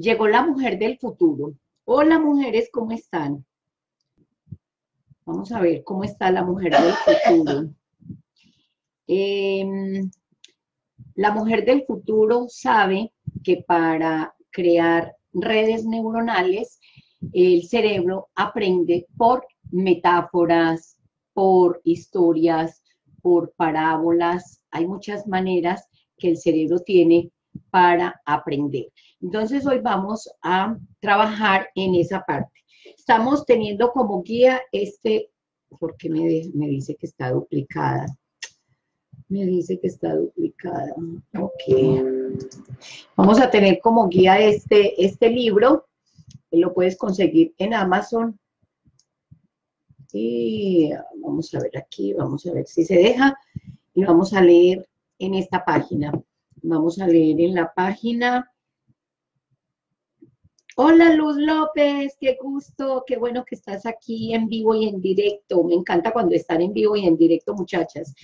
Llegó la mujer del futuro. Hola mujeres, ¿cómo están? Vamos a ver cómo está la mujer del futuro. Em, la mujer del futuro sabe que para crear redes neuronales, el cerebro aprende por metáforas, por historias, por parábolas. Hay muchas maneras que el cerebro tiene para aprender. Entonces hoy vamos a trabajar en esa parte. Estamos teniendo como guía este, porque me, me dice que está duplicada. Me dice que está duplicada. Ok. Vamos a tener como guía este, este libro. Lo puedes conseguir en Amazon. Y vamos a ver aquí, vamos a ver si se deja. Y vamos a leer en esta página. Vamos a leer en la página Hola Luz López, qué gusto, qué bueno que estás aquí en vivo y en directo. Me encanta cuando están en vivo y en directo, muchachas.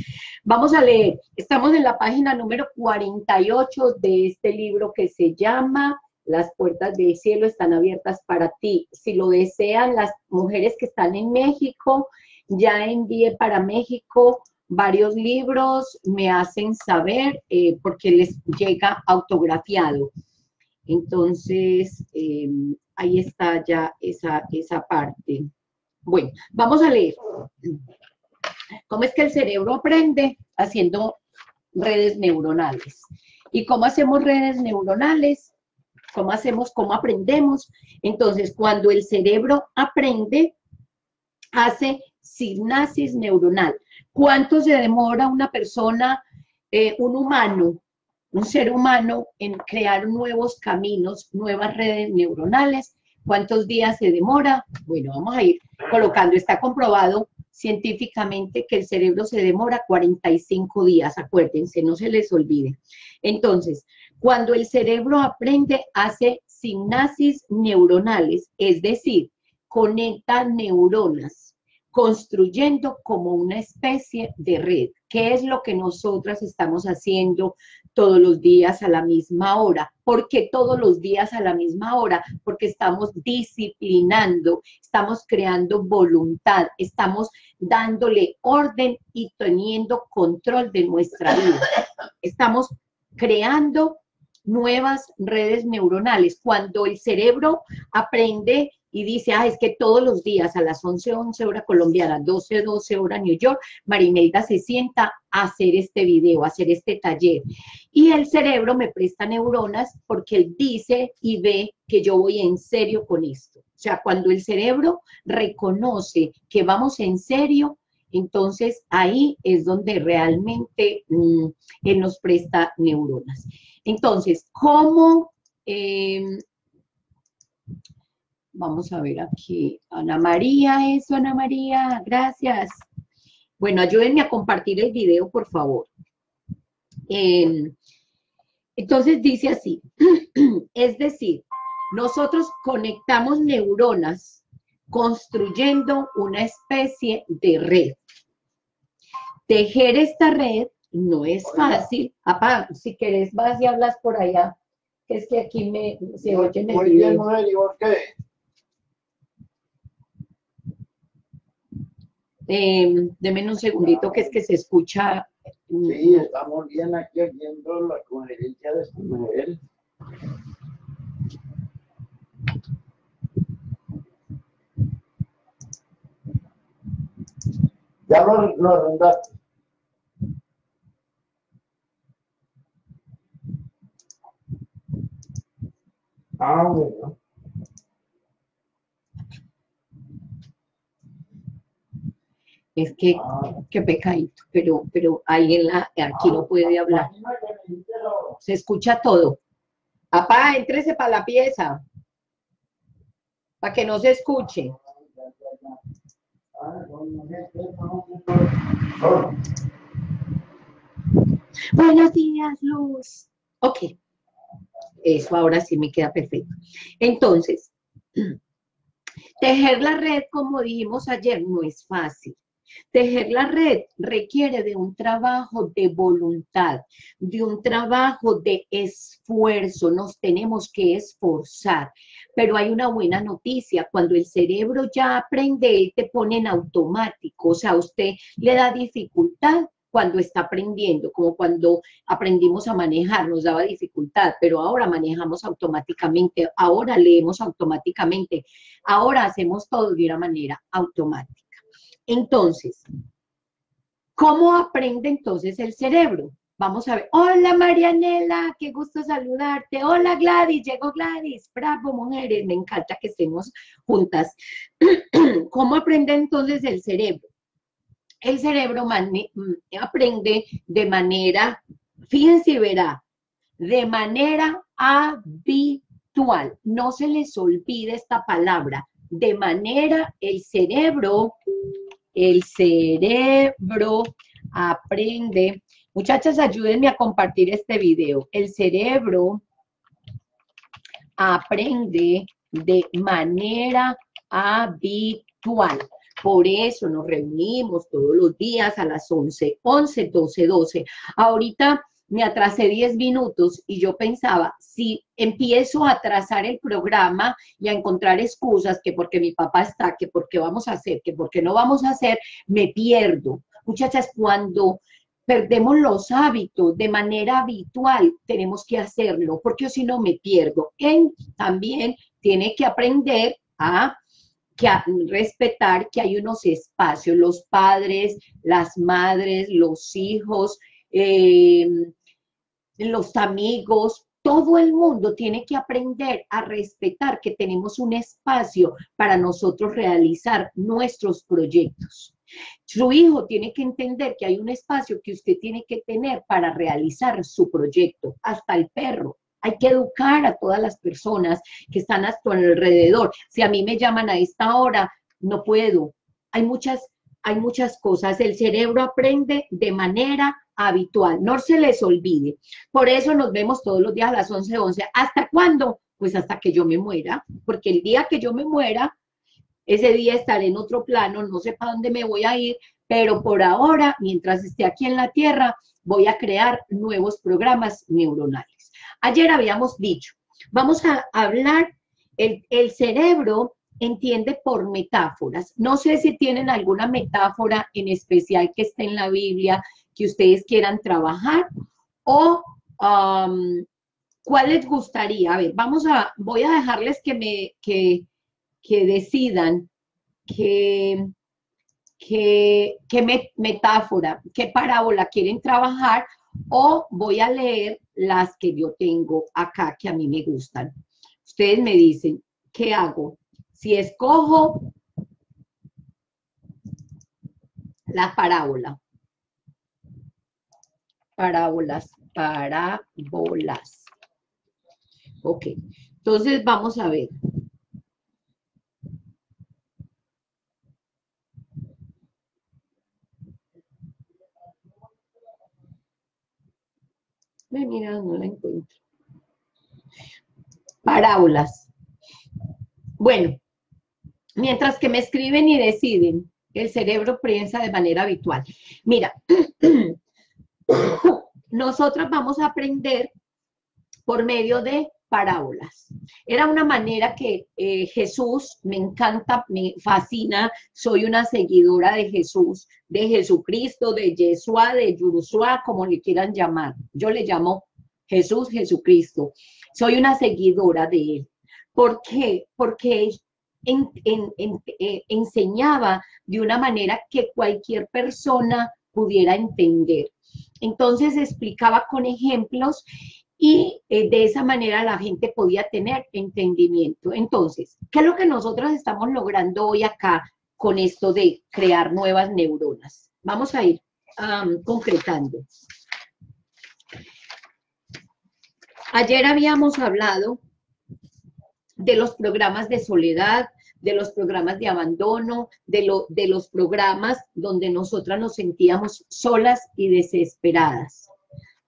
Vamos a leer, estamos en la página número 48 de este libro que se llama Las puertas del cielo están abiertas para ti. Si lo desean las mujeres que están en México, ya envié para México varios libros, me hacen saber eh, porque les llega autografiado. Entonces, em, ahí está ya esa, esa parte. Bueno, vamos a leer. ¿Cómo es que el cerebro aprende? Haciendo redes neuronales. ¿Y cómo hacemos redes neuronales? ¿Cómo hacemos, cómo aprendemos? Entonces, cuando el cerebro aprende, hace sinapsis neuronal. ¿Cuánto se demora una persona, eh, un humano, un ser humano en crear nuevos caminos, nuevas redes neuronales. ¿Cuántos días se demora? Bueno, vamos a ir colocando. Está comprobado científicamente que el cerebro se demora 45 días, acuérdense, no se les olvide. Entonces, cuando el cerebro aprende, hace sinapsis neuronales, es decir, conecta neuronas, construyendo como una especie de red. ¿Qué es lo que nosotras estamos haciendo todos los días a la misma hora. ¿Por qué todos los días a la misma hora? Porque estamos disciplinando, estamos creando voluntad, estamos dándole orden y teniendo control de nuestra vida. Estamos creando nuevas redes neuronales. Cuando el cerebro aprende y dice, ah, es que todos los días a las 11, 11 hora colombiana, 12, 12 hora New York, Marineida se sienta a hacer este video, a hacer este taller. Y el cerebro me presta neuronas porque él dice y ve que yo voy en serio con esto. O sea, cuando el cerebro reconoce que vamos en serio, entonces ahí es donde realmente mm, él nos presta neuronas. Entonces, ¿cómo em, Vamos a ver aquí. Ana María, eso, Ana María, gracias. Bueno, ayúdenme a compartir el video, por favor. Em, entonces dice así, es decir, nosotros conectamos neuronas construyendo una especie de red. Tejer esta red no es fácil. Apá, si querés vas y hablas por allá, que es que aquí me se oye en el video. Eh, deme un segundito que es que se escucha. Sí, estamos bien aquí viendo la conferencia de Samuel. Ya lo, lo arrendaste. Ah, bueno. Es que, qué pecadito, pero, pero ahí en la, aquí no puede hablar. Se escucha todo. Papá, entrese para la pieza, para que no se escuche. Buenos días, Luz. Ok. Eso ahora sí me queda perfecto. Entonces, tejer la red, como dijimos ayer, no es fácil Tejer la red requiere de un trabajo de voluntad, de un trabajo de esfuerzo. Nos tenemos que esforzar. Pero hay una buena noticia. Cuando el cerebro ya aprende, él te pone en automático. O sea, usted le da dificultad cuando está aprendiendo, como cuando aprendimos a manejar, nos daba dificultad, pero ahora manejamos automáticamente, ahora leemos automáticamente, ahora hacemos todo de una manera automática. Entonces, ¿cómo aprende entonces el cerebro? Vamos a ver. Hola Marianela, qué gusto saludarte. Hola Gladys, llegó Gladys. Bravo, mujeres, me encanta que estemos juntas. ¿Cómo aprende entonces el cerebro? El cerebro mm, aprende de manera, fíjense y verá, de manera habitual. No se les olvide esta palabra. De manera, el cerebro el cerebro aprende. Muchachas, ayúdenme a compartir este video. El cerebro aprende de manera habitual. Por eso nos reunimos todos los días a las 11, 11, 12, 12. Ahorita me atrasé 10 minutos y yo pensaba, si empiezo a atrasar el programa y a encontrar excusas, que porque mi papá está, que porque vamos a hacer, que porque no vamos a hacer, me pierdo. Muchachas, cuando perdemos los hábitos de manera habitual, tenemos que hacerlo, porque si no me pierdo. Él también tiene que aprender a que respetar que hay unos espacios, los padres, las madres, los hijos, eh, los amigos, todo el mundo tiene que aprender a respetar que tenemos un espacio para nosotros realizar nuestros proyectos. Su hijo tiene que entender que hay un espacio que usted tiene que tener para realizar su proyecto, hasta el perro. Hay que educar a todas las personas que están a su alrededor. Si a mí me llaman a esta hora, no puedo. Hay muchas, hay muchas cosas. El cerebro aprende de manera habitual, no se les olvide. Por eso nos vemos todos los días a las 11:11. 11. ¿Hasta cuándo? Pues hasta que yo me muera, porque el día que yo me muera, ese día estaré en otro plano, no sé para dónde me voy a ir, pero por ahora, mientras esté aquí en la Tierra, voy a crear nuevos programas neuronales. Ayer habíamos dicho, vamos a hablar, el, el cerebro entiende por metáforas. No sé si tienen alguna metáfora en especial que esté en la Biblia, que ustedes quieran trabajar o um, cuál les gustaría. A ver, vamos a, voy a dejarles que me, que, que decidan qué, qué, qué metáfora, qué parábola quieren trabajar o voy a leer las que yo tengo acá que a mí me gustan. Ustedes me dicen, ¿qué hago? Si escojo la parábola parábolas, parábolas. Ok, entonces vamos a ver. Mira, no la encuentro. Parábolas. Bueno, mientras que me escriben y deciden, el cerebro piensa de manera habitual. Mira, nosotras vamos a aprender por medio de parábolas. Era una manera que eh, Jesús, me encanta, me fascina, soy una seguidora de Jesús, de Jesucristo, de Yeshua, de Yurusua, como le quieran llamar. Yo le llamo Jesús, Jesucristo. Soy una seguidora de él. ¿Por qué? Porque eh, enseñaba de una manera que cualquier persona pudiera entender. Entonces explicaba con ejemplos y eh, de esa manera la gente podía tener entendimiento. Entonces, ¿qué es lo que nosotros estamos logrando hoy acá con esto de crear nuevas neuronas? Vamos a ir concretando. Ayer habíamos hablado de los programas de soledad, de los programas de abandono, de, lo, de los programas donde nosotras nos sentíamos solas y desesperadas.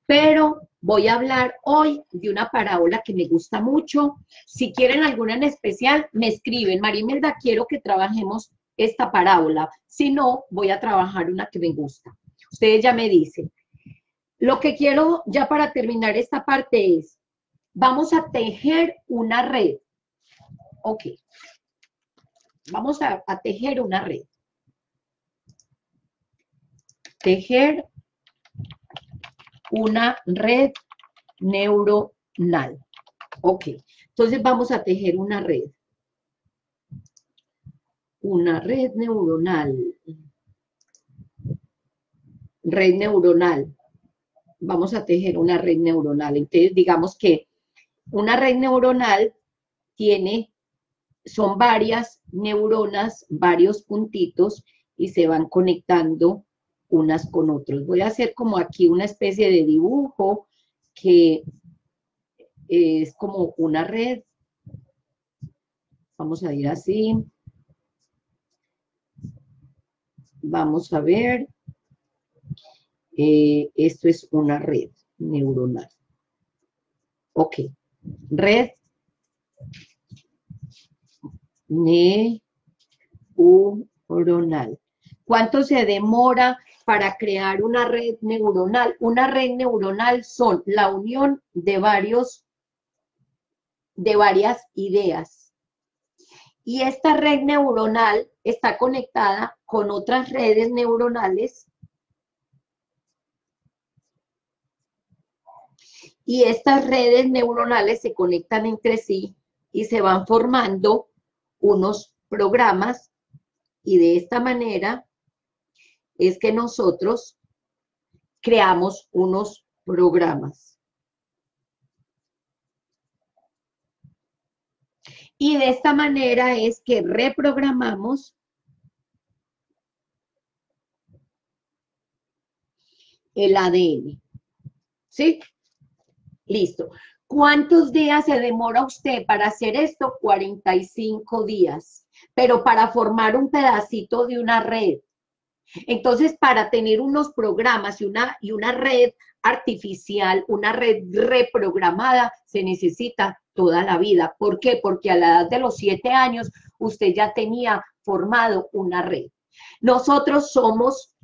Pero voy a hablar hoy de una parábola que me gusta mucho. Si quieren alguna en especial, me escriben. Marimelda, quiero que trabajemos esta parábola. Si no, voy a trabajar una que me gusta. Ustedes ya me dicen. Lo que quiero ya para terminar esta parte es, vamos a tejer una red. Ok. Vamos a, tejer una red. Tejer una red neuronal. Ok, entonces vamos a tejer una red. Una red neuronal. Red neuronal. Vamos a tejer una red neuronal. Entonces, digamos que una red neuronal tiene, son varias neuronas, varios puntitos y se van conectando unas con otros. Voy a hacer como aquí una especie de dibujo que es como una red. Vamos a ir así. Vamos a ver. Eh, esto es una red neuronal. Ok. Red neuronal. ¿Cuánto se demora para crear una red neuronal? Una red neuronal son la unión de varios de varias ideas. Y esta red neuronal está conectada con otras redes neuronales y estas redes neuronales se conectan entre sí y se van formando unos programas y de esta manera es que nosotros creamos unos programas. Y de esta manera es que reprogramamos el ADN. ¿Sí? Listo. ¿Cuántos días se demora usted para hacer esto? 45 días. Pero para formar un pedacito de una red. Entonces, para tener unos programas y una, y una red artificial, una red reprogramada, se necesita toda la vida. ¿Por qué? Porque a la edad de los siete años usted ya tenía formado una red. Nosotros somos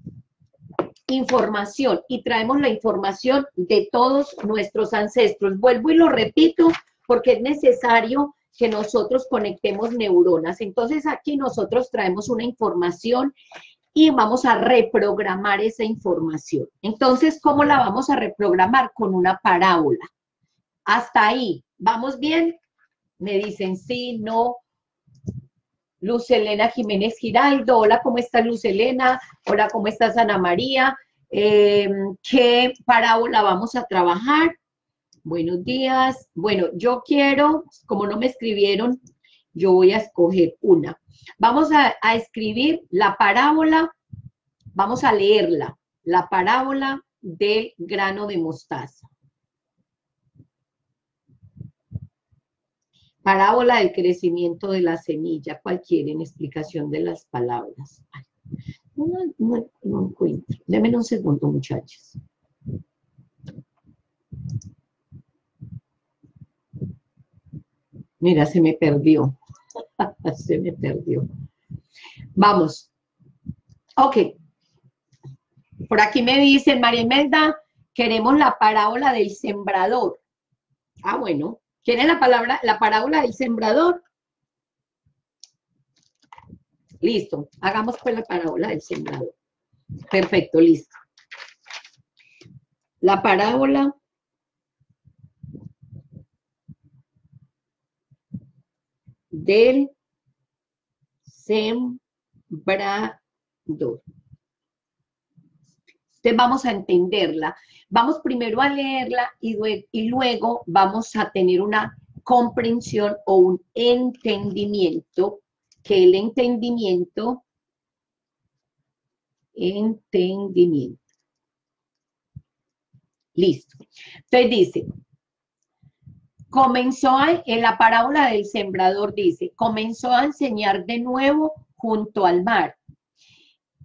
información y traemos la información de todos nuestros ancestros. Vuelvo y lo repito porque es necesario que nosotros conectemos neuronas. Entonces aquí nosotros traemos una información y vamos a reprogramar esa información. Entonces, ¿cómo la vamos a reprogramar? Con una parábola. Hasta ahí, ¿vamos bien? Me dicen sí, no. Luz Elena Jiménez Giraldo, hola, ¿cómo estás Luz Elena? Hola, ¿cómo estás Ana María? Eh, ¿Qué parábola vamos a trabajar? Buenos días. Bueno, yo quiero, como no me escribieron, yo voy a escoger una. Vamos a, escribir la parábola, vamos a leerla, la parábola del grano de mostaza. Parábola del crecimiento de la semilla. ¿Cuál quieren? Explicación de las palabras. No, encuentro. Denme un segundo, muchachos. Mira, se me perdió. se me perdió. Vamos. Ok. Por aquí me dice María Imelda, queremos la parábola del sembrador. Ah, bueno. ¿Quieren la palabra, la parábola del sembrador? Listo, hagamos pues la parábola del sembrador. Perfecto, listo. La parábola del sembrador. Entonces vamos a entenderla. Vamos primero a leerla y, luego vamos a tener una comprensión o un entendimiento, que el entendimiento, entendimiento. Listo. Entonces dice, comenzó en la parábola del sembrador dice, comenzó a enseñar de nuevo junto al mar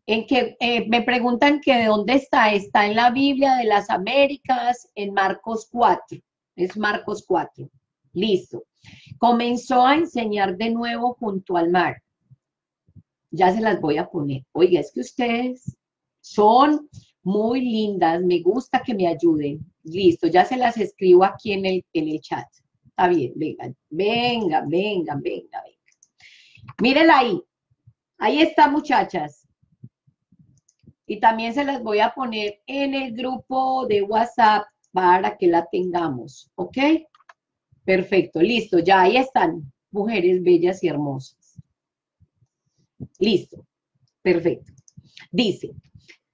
en que eh, me preguntan que de dónde está. Está en la Biblia de las Américas, en Marcos 4. Es Marcos 4. Listo. Comenzó a enseñar de nuevo junto al mar. Ya se las voy a poner. Oiga, es que ustedes son muy lindas, me gusta que me ayuden. Listo, ya se las escribo aquí en el, en el chat. Está bien, vengan, venga, venga, venga, venga. Mírenla ahí. Ahí está, muchachas. Y también se las voy a poner en el grupo de WhatsApp para que la tengamos, ¿ok? Perfecto, listo, ya ahí están, mujeres bellas y hermosas. Listo, perfecto. Dice,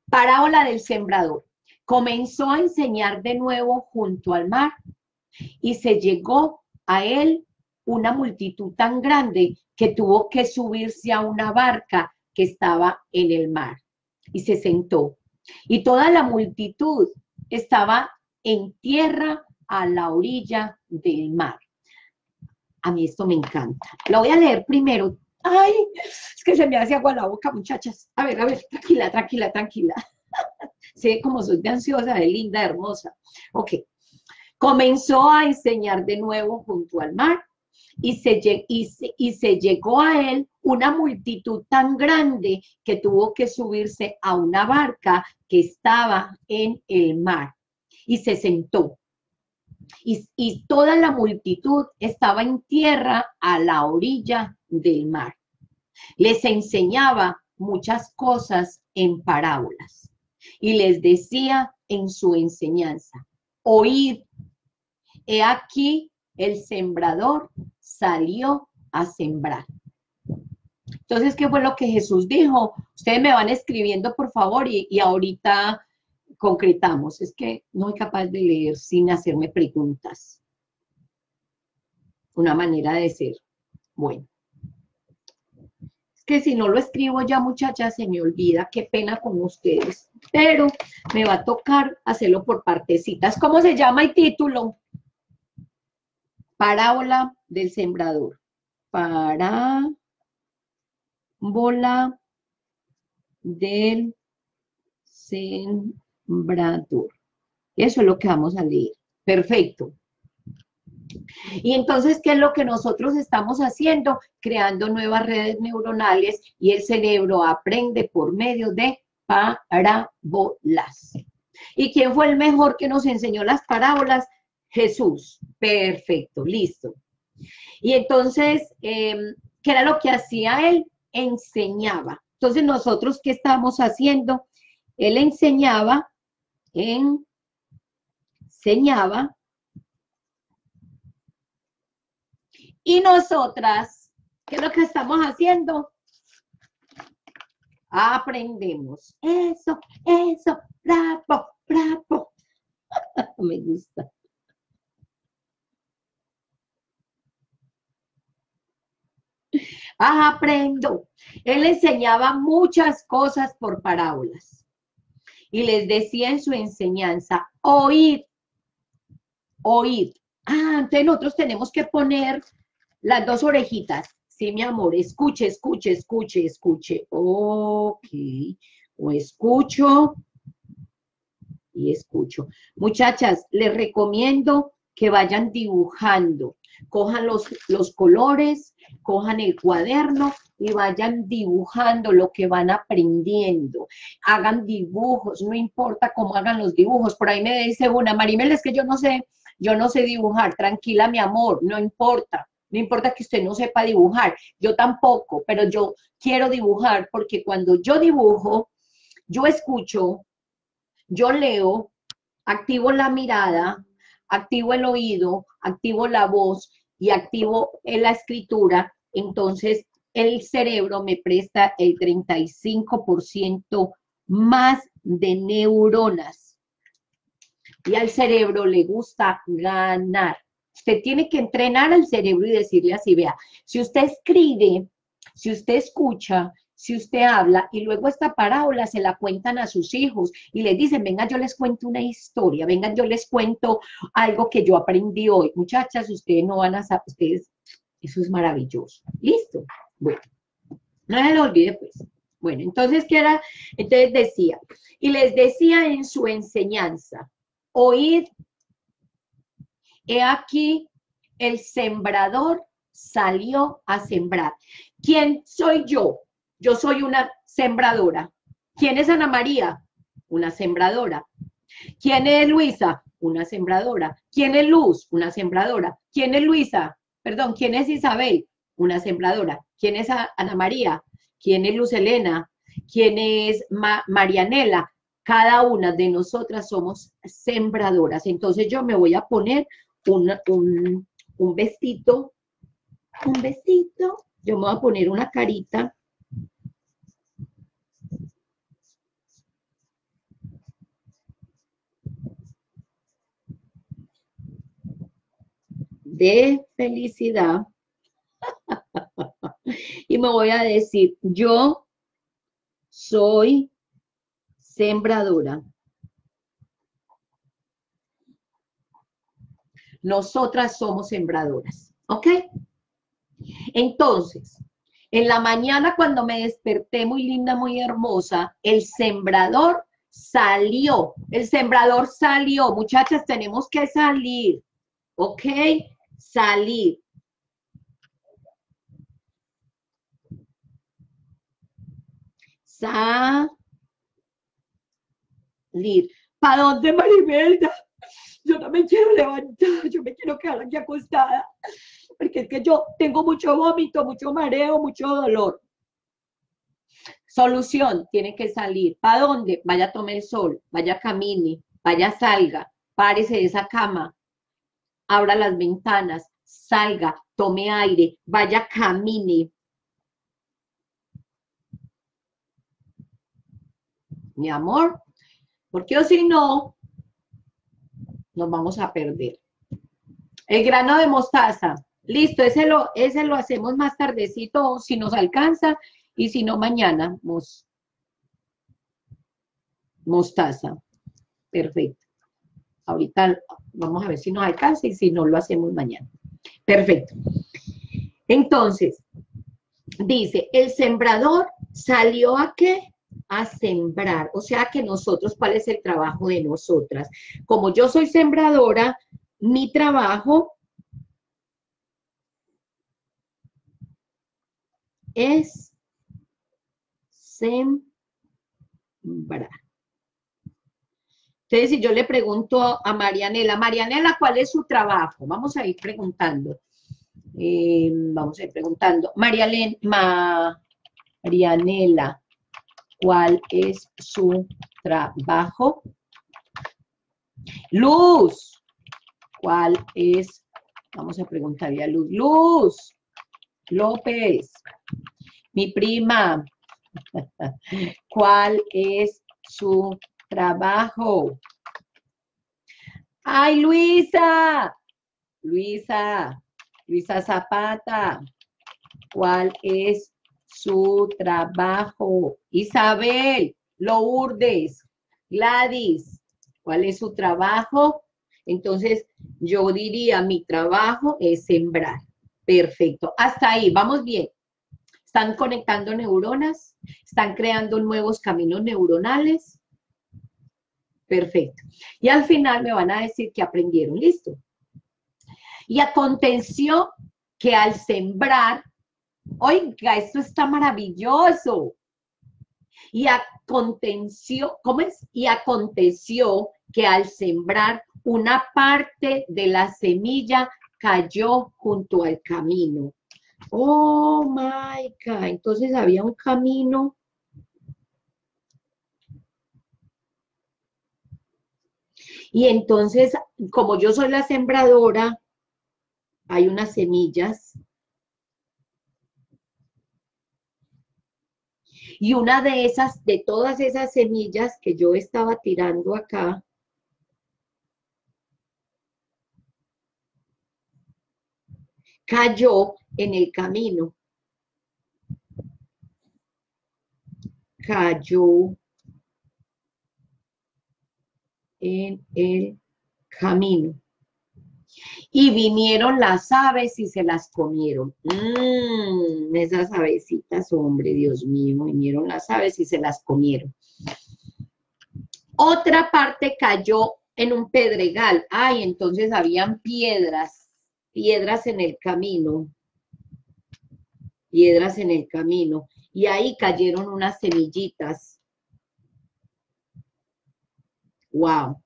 parábola del sembrador. Comenzó a enseñar de nuevo junto al mar y se llegó a él una multitud tan grande que tuvo que subirse a una barca que estaba en el mar y se sentó. Y toda la multitud estaba en tierra a la orilla del mar. A mí esto me encanta. Lo voy a leer primero. Ay, es que se me hace agua la boca, muchachas. A ver, a ver, tranquila, tranquila, tranquila. sé como soy de ansiosa, de linda, hermosa. Ok. Comenzó a enseñar de nuevo junto al mar y se, y se, llegó a él una multitud tan grande que tuvo que subirse a una barca que estaba en el mar y se sentó. Y, y, toda la multitud estaba en tierra a la orilla del mar. Les enseñaba muchas cosas en parábolas y les decía en su enseñanza, oíd, he aquí el sembrador salió a sembrar. Entonces, ¿qué fue lo que Jesús dijo? Ustedes me van escribiendo, por favor, y, ahorita concretamos. Es que no soy capaz de leer sin hacerme preguntas. Una manera de ser. Bueno. Es que si no lo escribo ya, muchachas, se me olvida. Qué pena con ustedes. Pero me va a tocar hacerlo por partecitas. ¿Cómo se llama el título? Parábola del sembrador. Parábola del sembrador. Eso es lo que vamos a leer. Perfecto. Y entonces, ¿qué es lo que nosotros estamos haciendo? Creando nuevas redes neuronales y el cerebro aprende por medio de parábolas. ¿Y quién fue el mejor que nos enseñó las parábolas? Jesús. Perfecto, listo. Y entonces, em, ¿qué era lo que hacía él? Enseñaba. Entonces, nosotros, ¿qué estamos haciendo? Él enseñaba, enseñaba, y nosotras, ¿qué es lo que estamos haciendo? Aprendemos. Eso, eso, bravo, bravo. Me gusta. Aprendo. Él enseñaba muchas cosas por parábolas. Y les decía en su enseñanza, oíd, oíd. Ah, entonces nosotros tenemos que poner las dos orejitas. Sí, mi amor, escuche, escuche, escuche, escuche. Ok, o escucho y escucho. Muchachas, les recomiendo que vayan dibujando cojan los, los colores, cojan el cuaderno y vayan dibujando lo que van aprendiendo. Hagan dibujos, no importa cómo hagan los dibujos. Por ahí me dice una, Marimel, es que yo no sé, yo no sé dibujar. Tranquila, mi amor, no importa. No importa que usted no sepa dibujar, yo tampoco, pero yo quiero dibujar porque cuando yo dibujo, yo escucho, yo leo, activo la mirada, activo el oído, activo la voz y activo la escritura, entonces el cerebro me presta el 35% más de neuronas. Y al cerebro le gusta ganar. Usted tiene que entrenar al cerebro y decirle así, vea, si usted escribe, si usted escucha, si usted habla y luego esta parábola se la cuentan a sus hijos y les dicen, venga, yo les cuento una historia, venga, yo les cuento algo que yo aprendí hoy. Muchachas, ustedes no van a saber, ustedes, eso es maravilloso. Listo. Bueno, no se lo olvide pues. Bueno, entonces, ¿qué era? Entonces decía, y les decía en su enseñanza, oíd, he aquí, el sembrador salió a sembrar. ¿Quién soy yo? Yo soy una sembradora. ¿Quién es Ana María? Una sembradora. ¿Quién es Luisa? Una sembradora. ¿Quién es Luz? Una sembradora. ¿Quién es Luisa? Perdón, ¿quién es Isabel? Una sembradora. ¿Quién es Ana María? ¿Quién es Luz Elena? ¿Quién es Marianela? Cada una de nosotras somos sembradoras. Entonces yo me voy a poner un, un, un vestido, un vestido, yo me voy a poner una carita de felicidad y me voy a decir, yo soy sembradora. Nosotras somos sembradoras, ¿ok? Entonces, en la mañana cuando me desperté muy linda, muy hermosa, el sembrador salió, el sembrador salió. Muchachas, tenemos que salir, ¿ok? Salir. Salir. ¿Para dónde, Marimelda? Yo no me quiero levantar, yo me quiero quedar aquí acostada, porque es que yo tengo mucho vómito, mucho mareo, mucho dolor. Solución, tiene que salir. ¿Para dónde? Vaya, tome el sol, vaya, camine, vaya, salga, párese de esa cama, abra las ventanas, salga, tome aire, vaya, camine. Mi amor, porque si no, nos vamos a perder. El grano de mostaza, listo, ese lo, ese lo hacemos más tardecito si nos alcanza y si no mañana, mostaza. Perfecto. Ahorita vamos a ver si nos alcanza y si no, lo hacemos mañana. Perfecto. Entonces, dice, el sembrador salió a qué? A sembrar. O sea que nosotros, ¿cuál es el trabajo de nosotras? Como yo soy sembradora, mi trabajo es sembrar. Entonces, si yo le pregunto a Marianela, Marianela, ¿cuál es su trabajo? Vamos a ir preguntando. Eh, vamos a ir preguntando. Marianela, ¿cuál es su trabajo? Luz, ¿cuál es? Vamos a preguntarle a Luz. Luz, López, mi prima, ¿cuál es su trabajo. ¡Ay, Luisa! Luisa, Luisa Zapata, ¿cuál es su trabajo? Isabel, Lourdes, Gladys, ¿cuál es su trabajo? Entonces, yo diría, mi trabajo es sembrar. Perfecto. Hasta ahí, vamos bien. Están conectando neuronas, están creando nuevos caminos neuronales, Perfecto. Y al final me van a decir que aprendieron, listo. Y aconteció que al sembrar, oiga, esto está maravilloso. Y aconteció, ¿cómo es? Y aconteció que al sembrar una parte de la semilla cayó junto al camino. Oh my God, entonces había un camino Y entonces, como yo soy la sembradora, hay unas semillas. Y una de esas, de todas esas semillas que yo estaba tirando acá, cayó en el camino. Cayó en el camino. Y vinieron las aves y se las comieron. Mmm, esas avecitas, hombre, Dios mío, vinieron las aves y se las comieron. Otra parte cayó en un pedregal. Ay, entonces habían piedras, piedras en el camino. Piedras en el camino. y ahí cayeron unas semillitas. Wow.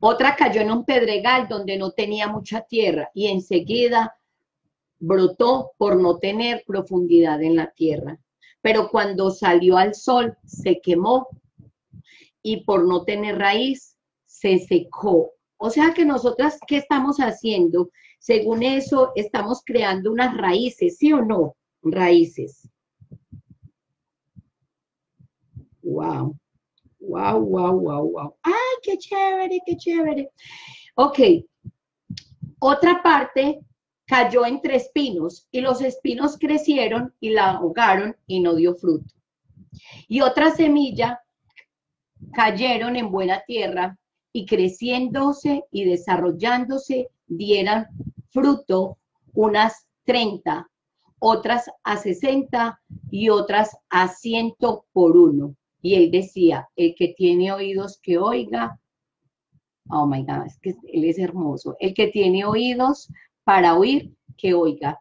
Otra cayó en un pedregal donde no tenía mucha tierra y enseguida brotó por no tener profundidad en la tierra. Pero cuando salió al sol se quemó y por no tener raíz se secó. O sea que nosotras, ¿qué estamos haciendo? Según eso, estamos creando unas raíces, ¿sí o no? Raíces. Wow. Wow, wow, wow, wow. ¡Ay, qué chévere, qué chévere! Ok. Otra parte cayó entre espinos y los espinos crecieron y la ahogaron y no dio fruto. Y otra semilla cayeron en buena tierra y creciéndose y desarrollándose dieran fruto unas 30, otras a 60 y otras a 100 por uno. Y él decía, el que tiene oídos que oiga, oh my God, es que él es hermoso, el que tiene oídos para oír, que oiga.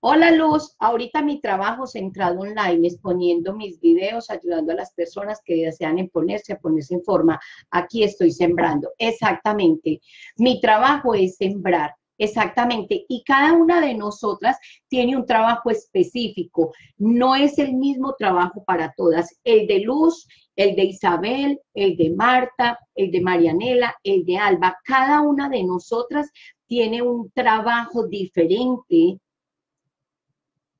Hola Luz, ahorita mi trabajo centrado online, exponiendo mis videos, ayudando a las personas que desean imponerse, a ponerse en forma. Aquí estoy sembrando. Exactamente. Mi trabajo es sembrar. Exactamente. Y cada una de nosotras tiene un trabajo específico. No es el mismo trabajo para todas. El de Luz, el de Isabel, el de Marta, el de Marianela, el de Alba. Cada una de nosotras tiene un trabajo diferente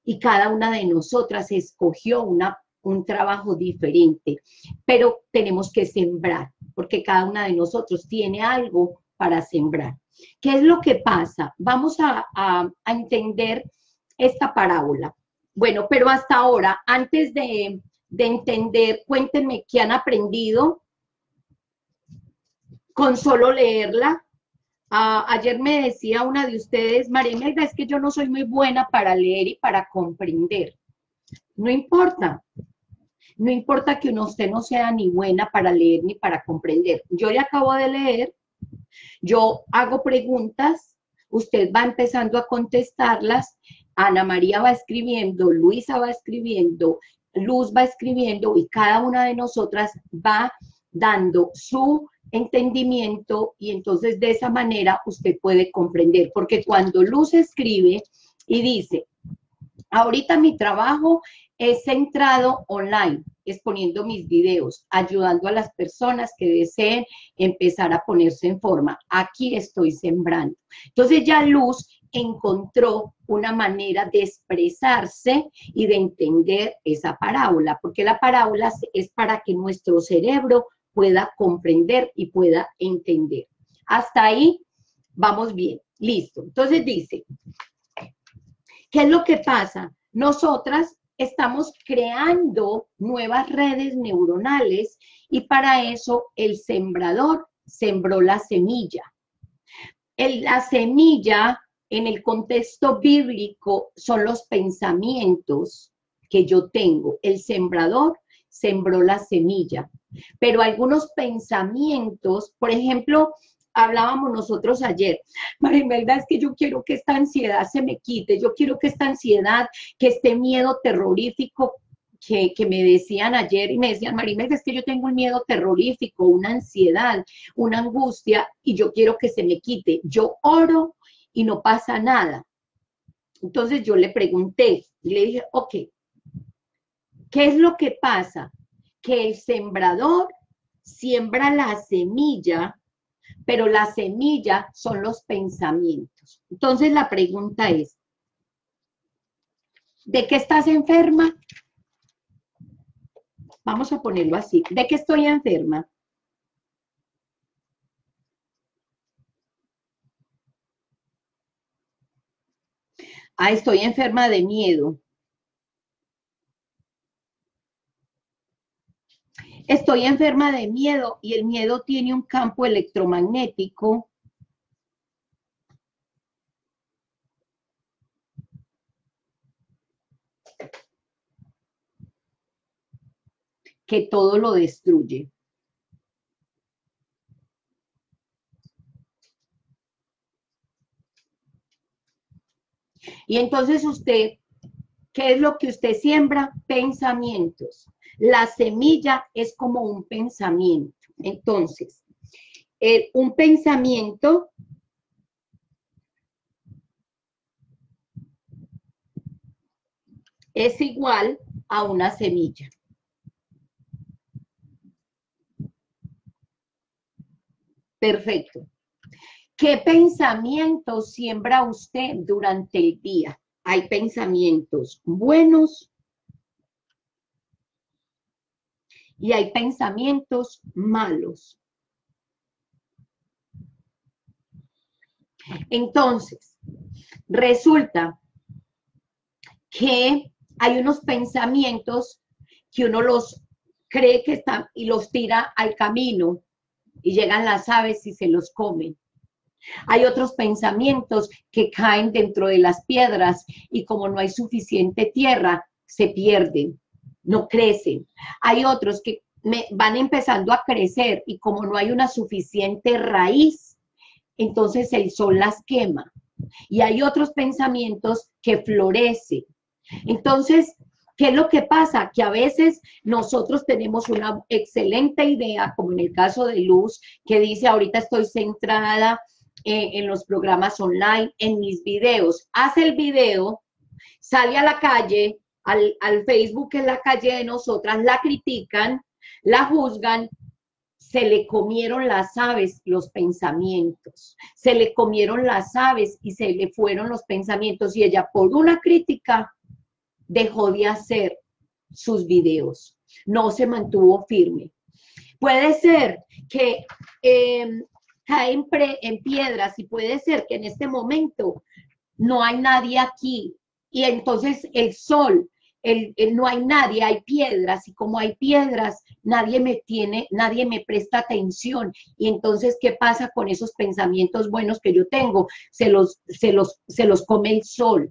y cada una de nosotras escogió una, un trabajo diferente, pero tenemos que sembrar, porque cada una de nosotros tiene algo para sembrar. ¿Qué es lo que pasa? Vamos a, entender esta parábola. Bueno, pero hasta ahora, antes de, de entender, cuéntenme qué han aprendido con solo leerla. Ah, ayer me decía una de ustedes, María Melda, es que yo no soy muy buena para leer y para comprender. No importa. No importa que usted no sea ni buena para leer ni para comprender. Yo le acabo de leer, yo hago preguntas, usted va empezando a contestarlas, Ana María va escribiendo, Luisa va escribiendo, Luz va escribiendo y cada una de nosotras va dando su entendimiento y entonces de esa manera usted puede comprender, porque cuando Luz escribe y dice, ahorita mi trabajo es centrado online, exponiendo mis videos, ayudando a las personas que deseen empezar a ponerse en forma. Aquí estoy sembrando. Entonces ya Luz encontró una manera de expresarse y de entender esa parábola, porque la parábola es para que nuestro cerebro pueda comprender y pueda entender. Hasta ahí vamos bien. Listo. Entonces dice, ¿qué es lo que pasa? Nosotras estamos creando nuevas redes neuronales y para eso el sembrador sembró la semilla. la semilla en el contexto bíblico son los pensamientos que yo tengo. El sembrador sembró la semilla pero algunos pensamientos, por ejemplo, hablábamos nosotros ayer, Marimelda, es que yo quiero que esta ansiedad se me quite, yo quiero que esta ansiedad, que este miedo terrorífico que, que, me decían ayer y me decían, Marimelda, es que yo tengo un miedo terrorífico, una ansiedad, una angustia y yo quiero que se me quite. Yo oro y no pasa nada. Entonces yo le pregunté y le dije, ok, ¿qué es lo que pasa? que el sembrador siembra la semilla, pero la semilla son los pensamientos. Entonces la pregunta es, ¿de qué estás enferma? Vamos a ponerlo así, ¿de qué estoy enferma? Ah, estoy enferma de miedo. Estoy enferma de miedo y el miedo tiene un campo electromagnético que todo lo destruye. Y entonces usted ¿Qué es lo que usted siembra? Pensamientos. La semilla es como un pensamiento. Entonces, eh, un pensamiento es igual a una semilla. Perfecto. ¿Qué pensamiento siembra usted durante el día? Hay pensamientos buenos y hay pensamientos malos. Entonces, resulta que hay unos pensamientos que uno los cree que están y los tira al camino y llegan las aves y se los comen. Hay otros pensamientos que caen dentro de las piedras y como no hay suficiente tierra, se pierden, no crecen. Hay otros que van empezando a crecer y como no hay una suficiente raíz, entonces el sol las quema. Y hay otros pensamientos que florecen. Entonces, ¿qué es lo que pasa? Que a veces nosotros tenemos una excelente idea, como en el caso de Luz, que dice, ahorita estoy centrada eh, en los programas online, en mis videos. Hace el video, sale a la calle, al, al Facebook en la calle de nosotras, la critican, la juzgan se le comieron las aves los pensamientos, se le comieron las aves y se le fueron los pensamientos. Y ella por una crítica dejó de hacer sus videos, no se mantuvo firme. Puede ser que eh, cae en piedras y puede ser que en este momento no hay nadie aquí. Y entonces el sol no hay nadie, hay piedras, y como hay piedras, nadie me tiene, nadie me presta atención. Y entonces, ¿qué pasa con esos pensamientos buenos que yo tengo? Se los, se los, se los come el sol.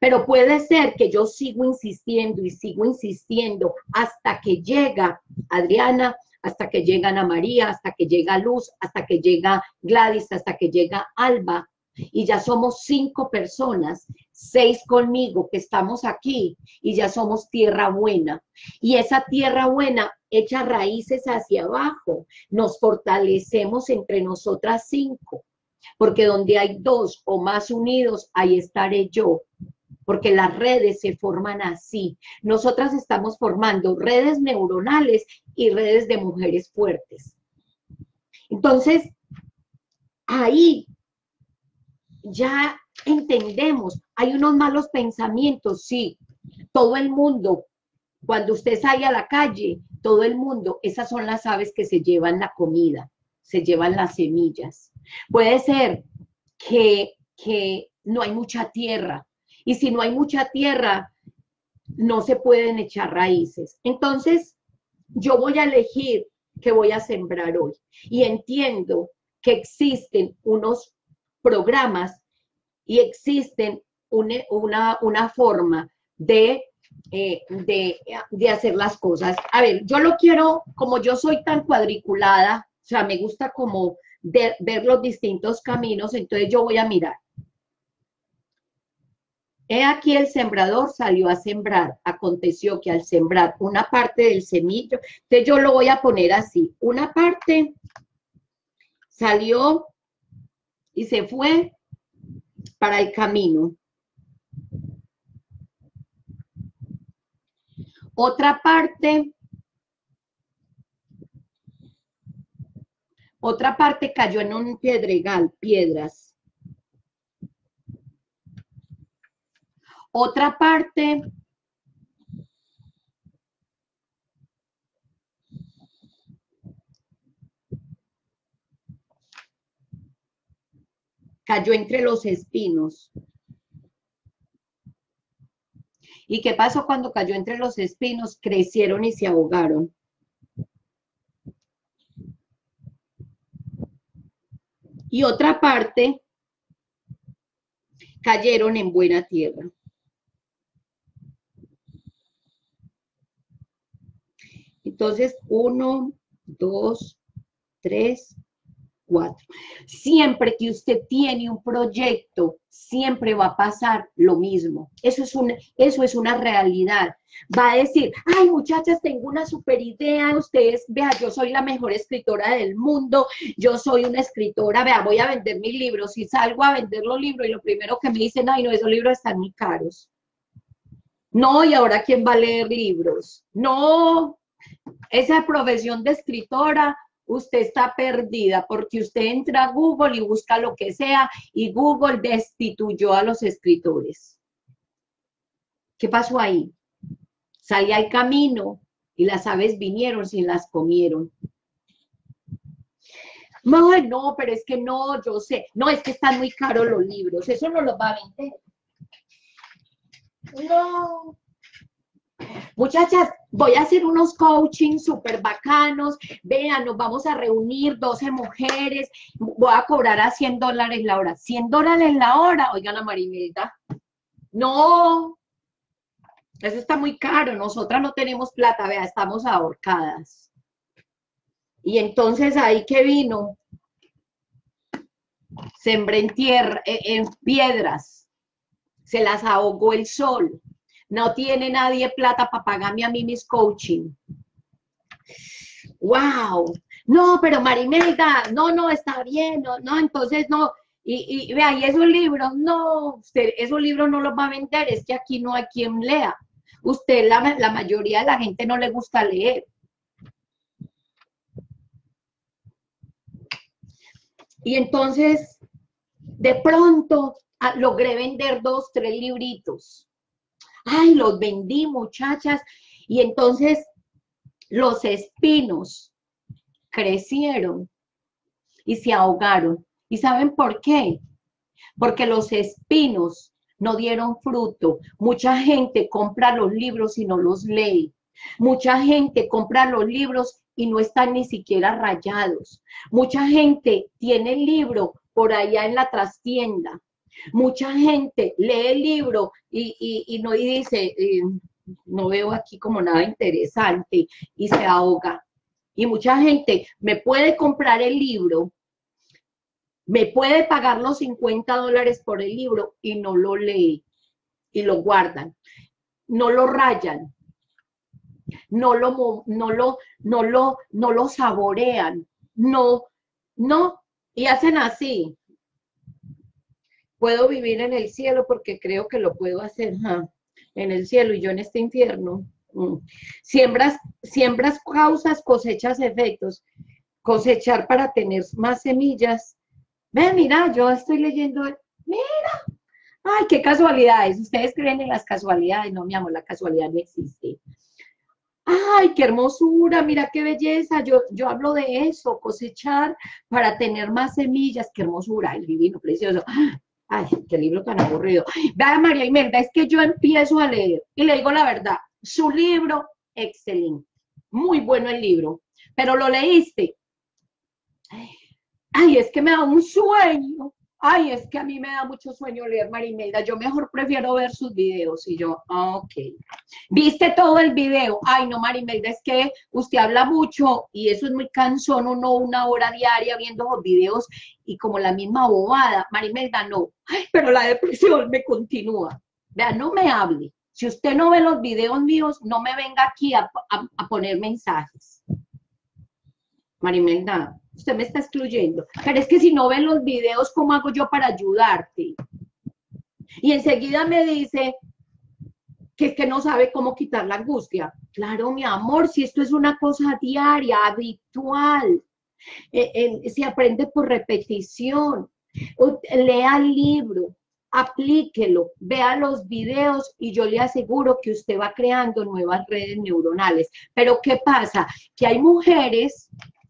Pero puede ser que yo sigo insistiendo y sigo insistiendo hasta que llega Adriana, hasta que llega Ana María, hasta que llega Luz, hasta que llega Gladys, hasta que llega Alba, y ya somos cinco personas, seis conmigo que estamos aquí y ya somos tierra buena. Y esa tierra buena echa raíces hacia abajo, nos fortalecemos entre nosotras cinco, porque donde hay dos o más unidos, ahí estaré yo porque las redes se forman así. Nosotras estamos formando redes neuronales y redes de mujeres fuertes. Entonces, ahí ya entendemos, hay unos malos pensamientos, sí, todo el mundo, cuando usted sale a la calle, todo el mundo, esas son las aves que se llevan la comida, se llevan las semillas. Puede ser que, que no hay mucha tierra, y si no hay mucha tierra, no se pueden echar raíces. Entonces, yo voy a elegir qué voy a sembrar hoy. Y entiendo que existen unos programas y existen una, una, forma de, eh, de, de, hacer las cosas. A ver, yo lo quiero, como yo soy tan cuadriculada, o sea, me gusta como ver los distintos caminos, entonces yo voy a mirar. He aquí el sembrador salió a sembrar. Aconteció que al sembrar una parte del semillo, entonces yo lo voy a poner así, una parte salió y se fue para el camino. Otra parte, otra parte cayó en un piedregal, piedras. Otra parte cayó entre los espinos. ¿Y qué pasó cuando cayó entre los espinos? Crecieron y se ahogaron. Y otra parte cayeron en buena tierra. Entonces, uno, dos, tres, Siempre que usted tiene un proyecto, siempre va a pasar lo mismo. Eso es, eso es una realidad. Va a decir, ay muchachas, tengo una super idea, ustedes, vea, yo soy la mejor escritora del mundo, yo soy una escritora, vea, voy a vender mis libros, si salgo a vender los libros y lo primero que me dicen, ay no, esos libros están muy caros. No, y ahora quién va a leer libros. No, esa profesión de escritora usted está perdida porque usted entra a Google y busca lo que sea y Google destituyó a los escritores. ¿Qué pasó ahí? Salí al camino y las aves vinieron sin las comieron. No, no, pero es que no, yo sé. No, es que están muy caros los libros. Eso no los va a vender. No. Muchachas, voy a hacer unos coaching súper bacanos. Vean, nos vamos a reunir 12 mujeres. Voy a cobrar a 100 dólares la hora. 100 dólares la hora. Oigan a Marimelda. No. Eso está muy caro. Nosotras no tenemos plata. Vea, estamos ahorcadas. Y entonces ahí que vino. Sembré en tierra, en piedras. Se las ahogó el sol no tiene nadie plata para pagarme a mí mis coaching. ¡Wow! No, pero Marimelda, no, no, está bien, no, no, entonces no. Y, vea, y esos libros, no, usted esos libros no los va a vender, es que aquí no hay quien lea. Usted, la, la mayoría de la gente no le gusta leer. Y entonces, de pronto, ah, logré vender dos, tres libritos ay, los vendí muchachas. Y entonces los espinos crecieron y se ahogaron. ¿Y saben por qué? Porque los espinos no dieron fruto. Mucha gente compra los libros y no los lee. Mucha gente compra los libros y no están ni siquiera rayados. Mucha gente tiene el libro por allá en la trastienda Mucha gente lee el libro y, no dice, eh, no veo aquí como nada interesante y se ahoga. Y mucha gente me puede comprar el libro, me puede pagar los 50 dólares por el libro y no lo lee y lo guardan, no lo rayan, no lo, no lo, no lo, no lo saborean, no, no, y hacen así, puedo vivir en el cielo porque creo que lo puedo hacer en el cielo y yo en este infierno. Mm. Siembras, siembras causas, cosechas efectos. Cosechar para tener más semillas. Ve, mira, yo estoy leyendo. Mira, ay, qué casualidades. Ustedes creen en las casualidades. No, mi amor, la casualidad no existe. Ay, qué hermosura, mira qué belleza. Yo, yo hablo de eso, cosechar para tener más semillas. Qué hermosura, el divino, precioso. Ay, qué libro tan aburrido. Vea, María Imelda, es que yo empiezo a leer y le digo la verdad, su libro, excelente, muy bueno el libro, pero lo leíste. Ay, es que me da un sueño. Ay, es que a mí me da mucho sueño leer Marimelda. Yo mejor prefiero ver sus videos. Y yo, ok. ¿Viste todo el video? Ay, no, Marimelda, es que usted habla mucho y eso es muy cansón, uno una hora diaria viendo los videos y como la misma bobada. Marimelda, no. Ay, pero la depresión me continúa. Vea, no me hable. Si usted no ve los videos míos, no me venga aquí a, a poner mensajes. Marimelda, usted me está excluyendo. Pero es que si no ven los videos, ¿cómo hago yo para ayudarte? Y enseguida me dice que es que no sabe cómo quitar la angustia. Claro, mi amor, si esto es una cosa diaria, habitual, eh, se aprende por repetición. Lea el libro, aplíquelo, vea los videos y yo le aseguro que usted va creando nuevas redes neuronales. Pero ¿qué pasa? Que hay mujeres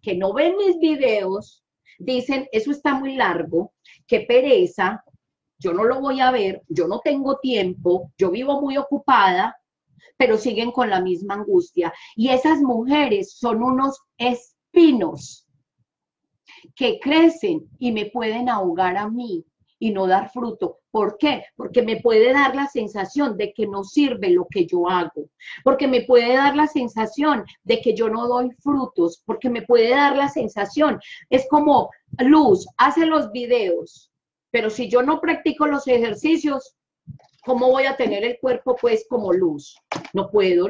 que no ven mis videos, dicen, eso está muy largo, qué pereza, yo no lo voy a ver, yo no tengo tiempo, yo vivo muy ocupada, pero siguen con la misma angustia. Y esas mujeres son unos espinos que crecen y me pueden ahogar a mí y no dar fruto. ¿Por qué? Porque me puede dar la sensación de que no sirve lo que yo hago, porque me puede dar la sensación de que yo no doy frutos, porque me puede dar la sensación, es como Luz, hace los videos, pero si yo no practico los ejercicios, ¿cómo voy a tener el cuerpo pues como Luz? No puedo,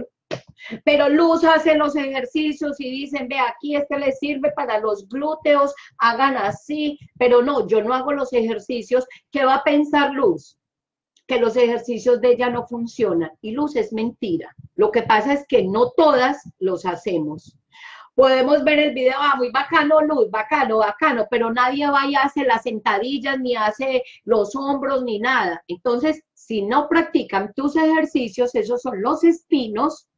pero Luz hace los ejercicios y dicen, ve, aquí este le sirve para los glúteos, hagan así, pero no, yo no hago los ejercicios. ¿Qué va a pensar Luz? Que los ejercicios de ella no funcionan. Y Luz es mentira. Lo que pasa es que no todas los hacemos. Podemos ver el video, ah, muy bacano, Luz, bacano, bacano, pero nadie va y hace las sentadillas, ni hace los hombros, ni nada. Entonces, si no practican tus ejercicios, esos son los espinos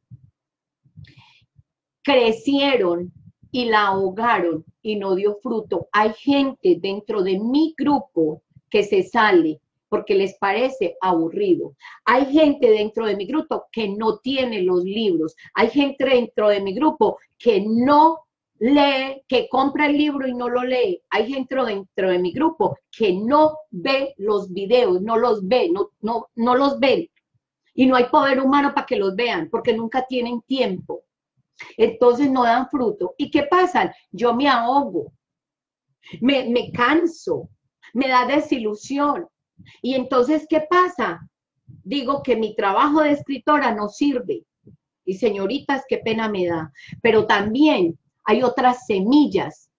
crecieron y la ahogaron y no dio fruto. Hay gente dentro de mi grupo que se sale porque les parece aburrido. Hay gente dentro de mi grupo que no tiene los libros. Hay gente dentro de mi grupo que no lee, que compra el libro y no lo lee. Hay gente dentro de mi grupo que no ve los videos, no los ve, no, no, no los ven. Y no hay poder humano para que los vean, porque nunca tienen tiempo. Entonces no dan fruto. ¿Y qué pasa? Yo me ahogo, me, me canso, me da desilusión. Y entonces, ¿qué pasa? Digo que mi trabajo de escritora no sirve. Y señoritas, qué pena me da. Pero también hay otras semillas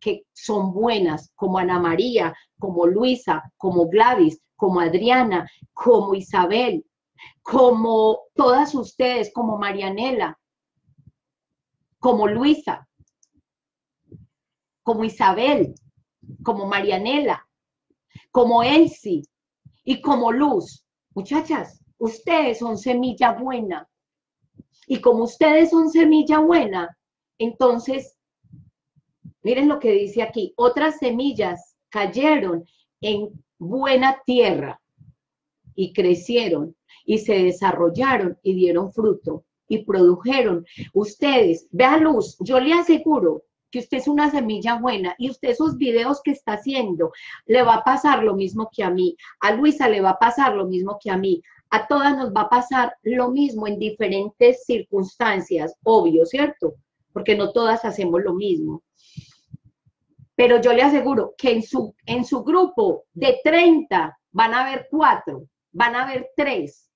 que son buenas, como Ana María, como Luisa, como Gladys, como Adriana, como Isabel, como todas ustedes, como Marianela, como Luisa, como Isabel, como Marianela, como Elsie y como Luz. Muchachas, ustedes son semilla buena. Y como ustedes son semilla buena, entonces, miren lo que dice aquí, otras semillas cayeron en buena tierra y crecieron y se desarrollaron y dieron fruto y produjeron. Ustedes, vea luz, yo le aseguro que usted es una semilla buena y usted esos videos que está haciendo, le va a pasar lo mismo que a mí, a Luisa le va a pasar lo mismo que a mí, a todas nos va a pasar lo mismo en diferentes circunstancias, obvio, ¿cierto? Porque no todas hacemos lo mismo. Pero yo le aseguro que en su, en su grupo de 30 van a haber cuatro, van a haber tres,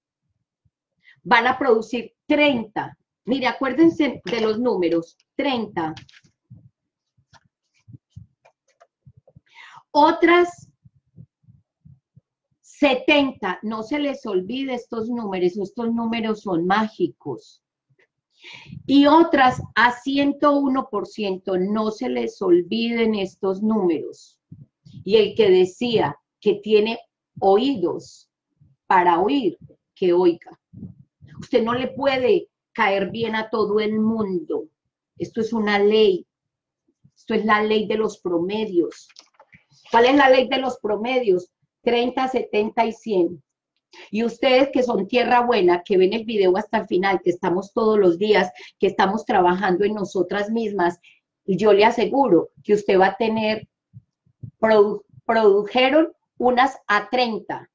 van a producir 30. Mire, acuérdense de los números. 30. Otras 70. No se les olvide estos números. Estos números son mágicos. Y otras a 101%. No se les olviden estos números. Y el que decía que tiene oídos para oír, que oiga. Usted no le puede caer bien a todo el mundo. Esto es una ley. Esto es la ley de los promedios. ¿Cuál es la ley de los promedios? 30, 70 y 100. Y ustedes que son tierra buena, que ven el video hasta el final, que estamos todos los días, que estamos trabajando en nosotras mismas, yo le aseguro que usted va a tener, produjeron unas a 30,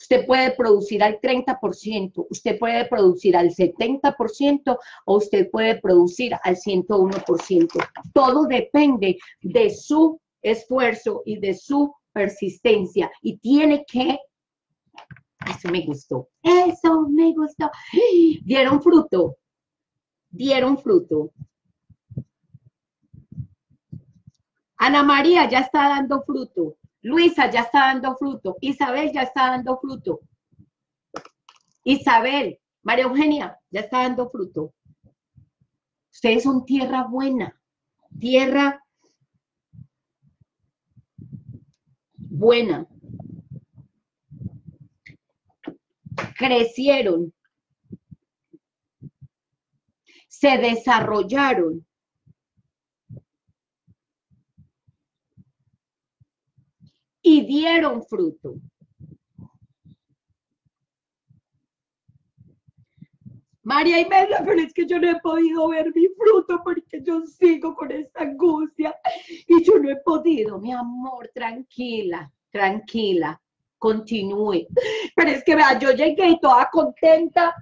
Usted puede producir al 30%, usted puede producir al 70% o usted puede producir al 101%. Todo depende de su esfuerzo y de su persistencia y tiene que eso me gustó. Eso me gustó. Dieron fruto. Dieron fruto. Ana María ya está dando fruto. Luisa ya está dando fruto. Isabel ya está dando fruto. Isabel, María Eugenia ya está dando fruto. Ustedes son tierra buena, tierra buena. Crecieron, se desarrollaron, y dieron fruto. María Imelda, pero es que yo no he podido ver mi fruto porque yo sigo con esta angustia y yo no he podido, mi amor, tranquila, tranquila, continúe. Pero es que vea, yo llegué toda contenta.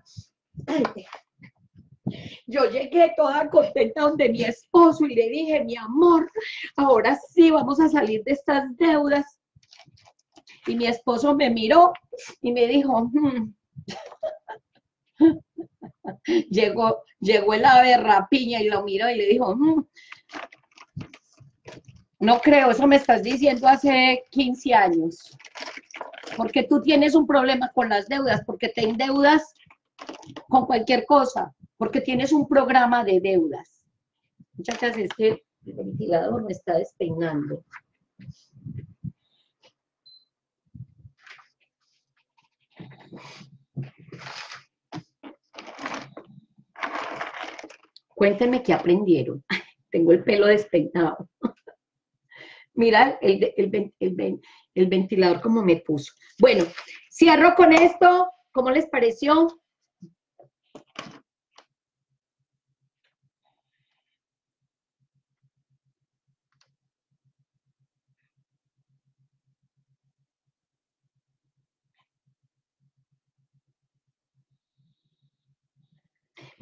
Yo llegué toda contenta donde mi esposo y le dije, mi amor, ahora sí vamos a salir de estas deudas. Y mi esposo me miró y me dijo, hmm". llegó, llegó el ave rapiña y lo miró y le dijo, hmm". no creo, eso me estás diciendo hace 15 años. Porque tú tienes un problema con las deudas, porque te endeudas con cualquier cosa porque tienes un programa de deudas. Muchachas, este ventilador me está despeinando. Cuéntenme qué aprendieron. Tengo el pelo despeinado. Mira el, el, el, ventilador como me puso. Bueno, cierro con esto. ¿Cómo les pareció?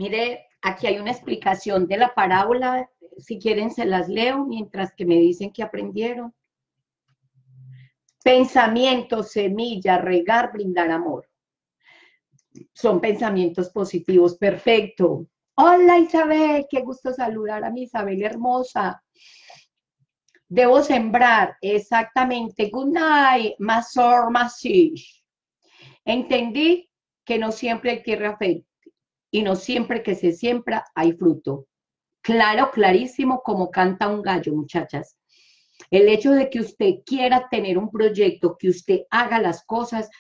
Mire, aquí hay una explicación de la parábola, si quieren se las leo mientras que me dicen que aprendieron. Pensamiento, semilla, regar, brindar amor. Son pensamientos positivos, perfecto. Hola Isabel, qué gusto saludar a mi Isabel hermosa. Debo sembrar, exactamente. Good night, Masor Masish. Entendí que no siempre hay tierra fértil y no siempre que se siembra hay fruto. Claro, clarísimo, como canta un gallo, muchachas. El hecho de que usted quiera tener un proyecto, que usted haga las cosas,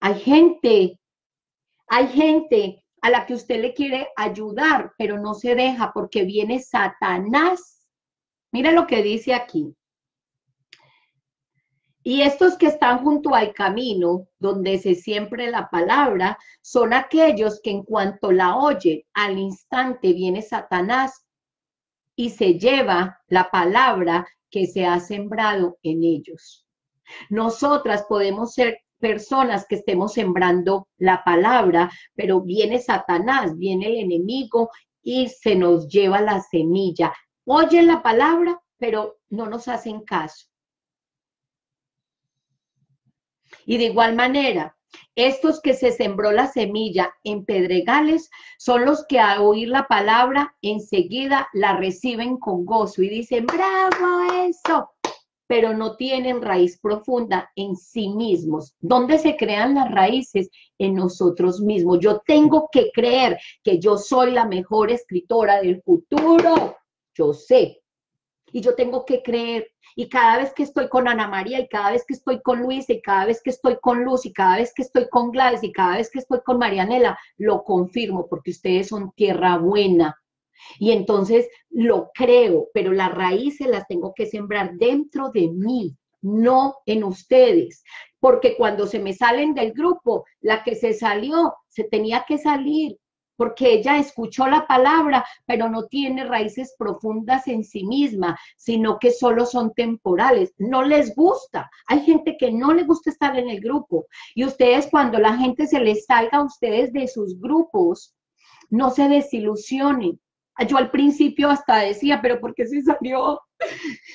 hay gente, hay gente a la que usted le quiere ayudar, pero no se deja porque viene Satanás. Mira lo que dice aquí. Y estos que están junto al camino, donde se siempre la palabra, son aquellos que en cuanto la oyen, al instante viene Satanás y se lleva la palabra que se ha sembrado en ellos. Nosotras podemos ser personas que estemos sembrando la palabra, pero viene Satanás, viene el enemigo y se nos lleva la semilla. Oyen la palabra, pero no nos hacen caso. Y de igual manera, estos que se sembró la semilla en pedregales son los que a oír la palabra enseguida la reciben con gozo y dicen, bravo eso, pero no tienen raíz profunda en sí mismos. ¿Dónde se crean las raíces? En nosotros mismos. Yo tengo que creer que yo soy la mejor escritora del futuro. Yo sé. Y yo tengo que creer y cada vez que estoy con Ana María y cada vez que estoy con Luisa y cada vez que estoy con Luz y cada vez que estoy con Gladys y cada vez que estoy con Marianela, lo confirmo porque ustedes son tierra buena. Y entonces lo creo, pero las raíces las tengo que sembrar dentro de mí, no en ustedes. Porque cuando se me salen del grupo, la que se salió, se tenía que salir porque ella escuchó la palabra, pero no tiene raíces profundas en sí misma, sino que solo son temporales. No les gusta. Hay gente que no le gusta estar en el grupo. Y ustedes, cuando la gente se les salga a ustedes de sus grupos, no se desilusionen. Yo al principio hasta decía, pero ¿por qué se salió?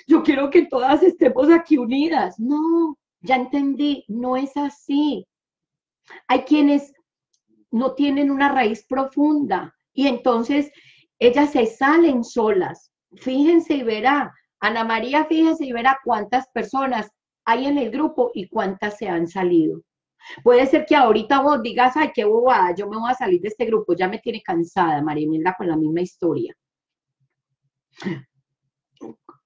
Yo quiero que todas estemos aquí unidas. No, ya entendí, no es así. Hay quienes no tienen una raíz profunda y entonces ellas se salen solas. Fíjense y verá, Ana María, fíjense y verá cuántas personas hay en el grupo y cuántas se han salido. Puede ser que ahorita vos digas, ay, qué bobada, yo me voy a salir de este grupo, ya me tiene cansada, María Emilia, con la misma historia.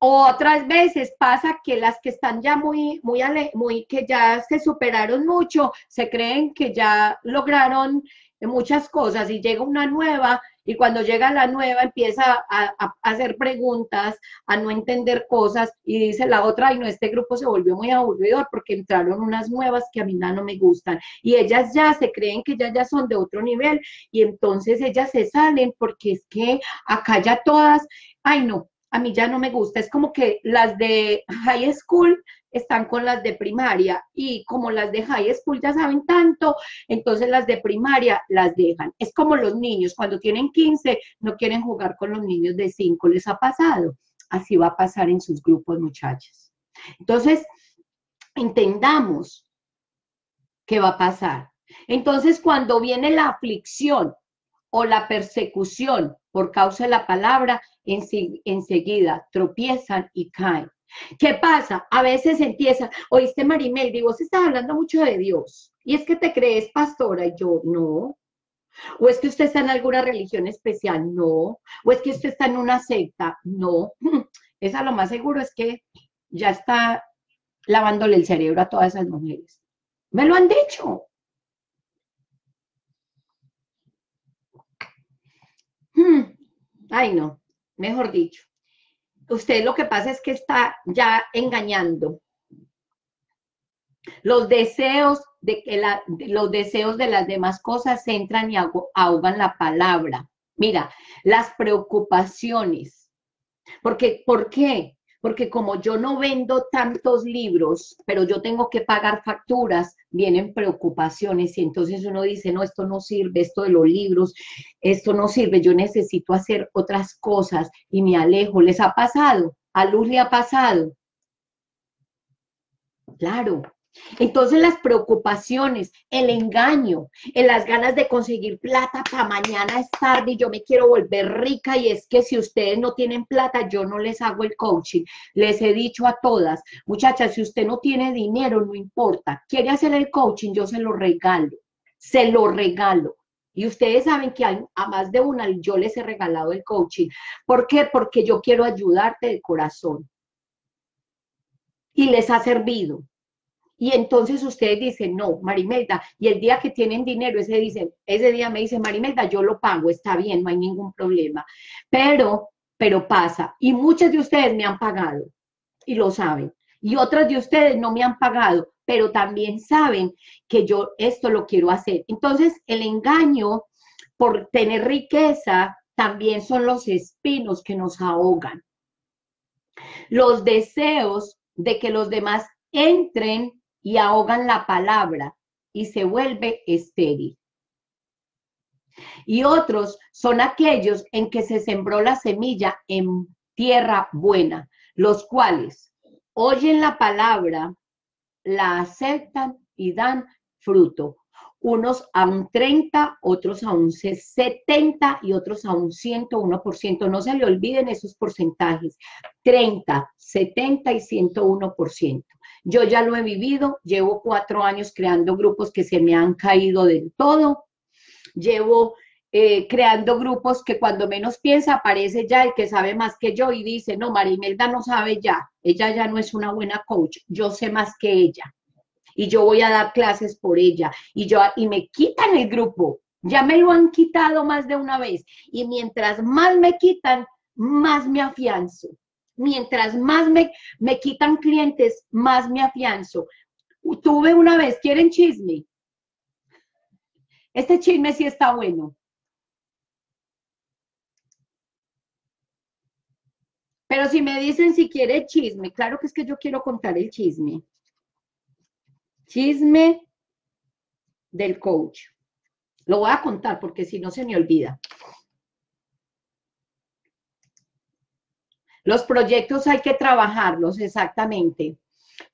Otras veces pasa que las que están ya muy, muy, muy, que ya se superaron mucho, se creen que ya lograron muchas cosas y llega una nueva y cuando llega la nueva empieza a, hacer preguntas, a no entender cosas y dice la otra, y no, este grupo se volvió muy aburridor porque entraron unas nuevas que a mí no me gustan y ellas ya se creen que ya ya son de otro nivel y entonces ellas se salen porque es que acá ya todas, ay no, a mí ya no me gusta. Es como que las de high school están con las de primaria y como las de high school ya saben tanto, entonces las de primaria las dejan. Es como los niños, cuando tienen 15 no quieren jugar con los niños de 5, ¿les ha pasado? Así va a pasar en sus grupos, muchachos. Entonces, entendamos qué va a pasar. Entonces, cuando viene la aflicción o la persecución por causa de la palabra, enseguida tropiezan y caen. ¿Qué pasa? A veces empieza, oíste Marimeldi, vos estás hablando mucho de Dios, y es que te crees pastora, y yo, no. O es que usted está en alguna religión especial, no. O es que usted está en una secta, no. Esa lo más seguro es que ya está lavándole el cerebro a todas esas mujeres. Me lo han dicho. Hmm. Ay, no, mejor dicho usted lo que pasa es que está ya engañando. Los deseos de que los deseos de las demás cosas entran y ahogan la palabra. Mira, las preocupaciones. Porque, ¿por qué? Porque como yo no vendo tantos libros, pero yo tengo que pagar facturas, vienen preocupaciones y entonces uno dice, no, esto no sirve, esto de los libros, esto no sirve, yo necesito hacer otras cosas y me alejo. ¿Les ha pasado? ¿A Luz le ha pasado? Claro, entonces las preocupaciones, el engaño, en las ganas de conseguir plata para mañana es tarde y yo me quiero volver rica y es que si ustedes no tienen plata, yo no les hago el coaching. Les he dicho a todas, muchachas, si usted no tiene dinero, no importa. Quiere hacer el coaching, yo se lo regalo. Se lo regalo. Y ustedes saben que a más de una yo les he regalado el coaching. ¿Por qué? Porque yo quiero ayudarte de corazón. Y les ha servido. Y entonces ustedes dicen, no, Marimelda, y el día que tienen dinero, ese, dicen, ese día me dice, Marimelda, yo lo pago, está bien, no hay ningún problema. Pero, pero pasa, y muchas de ustedes me han pagado, y lo saben, y otras de ustedes no me han pagado, pero también saben que yo esto lo quiero hacer. Entonces, el engaño por tener riqueza también son los espinos que nos ahogan. Los deseos de que los demás entren y ahogan la palabra y se vuelve estéril. Y otros son aquellos en que se sembró la semilla en tierra buena, los cuales oyen la palabra, la aceptan y dan fruto. Unos a un 30, otros a un 70 y otros a un 101%. No se le olviden esos porcentajes. 30, 70 y 101%. Yo ya lo he vivido, llevo cuatro años creando grupos que se me han caído del todo. Llevo eh, creando grupos que cuando menos piensa aparece ya el que sabe más que yo y dice, no, Marimelda no sabe ya, ella ya no es una buena coach, yo sé más que ella y yo voy a dar clases por ella y yo y me quitan el grupo, ya me lo han quitado más de una vez y mientras más me quitan, más me afianzo. Mientras más me, me quitan clientes, más me afianzo. Tuve una vez, ¿quieren chisme? Este chisme sí está bueno. Pero si me dicen si quiere chisme, claro que es que yo quiero contar el chisme. Chisme del coach. Lo voy a contar porque si no se me olvida. Los proyectos hay que trabajarlos, exactamente.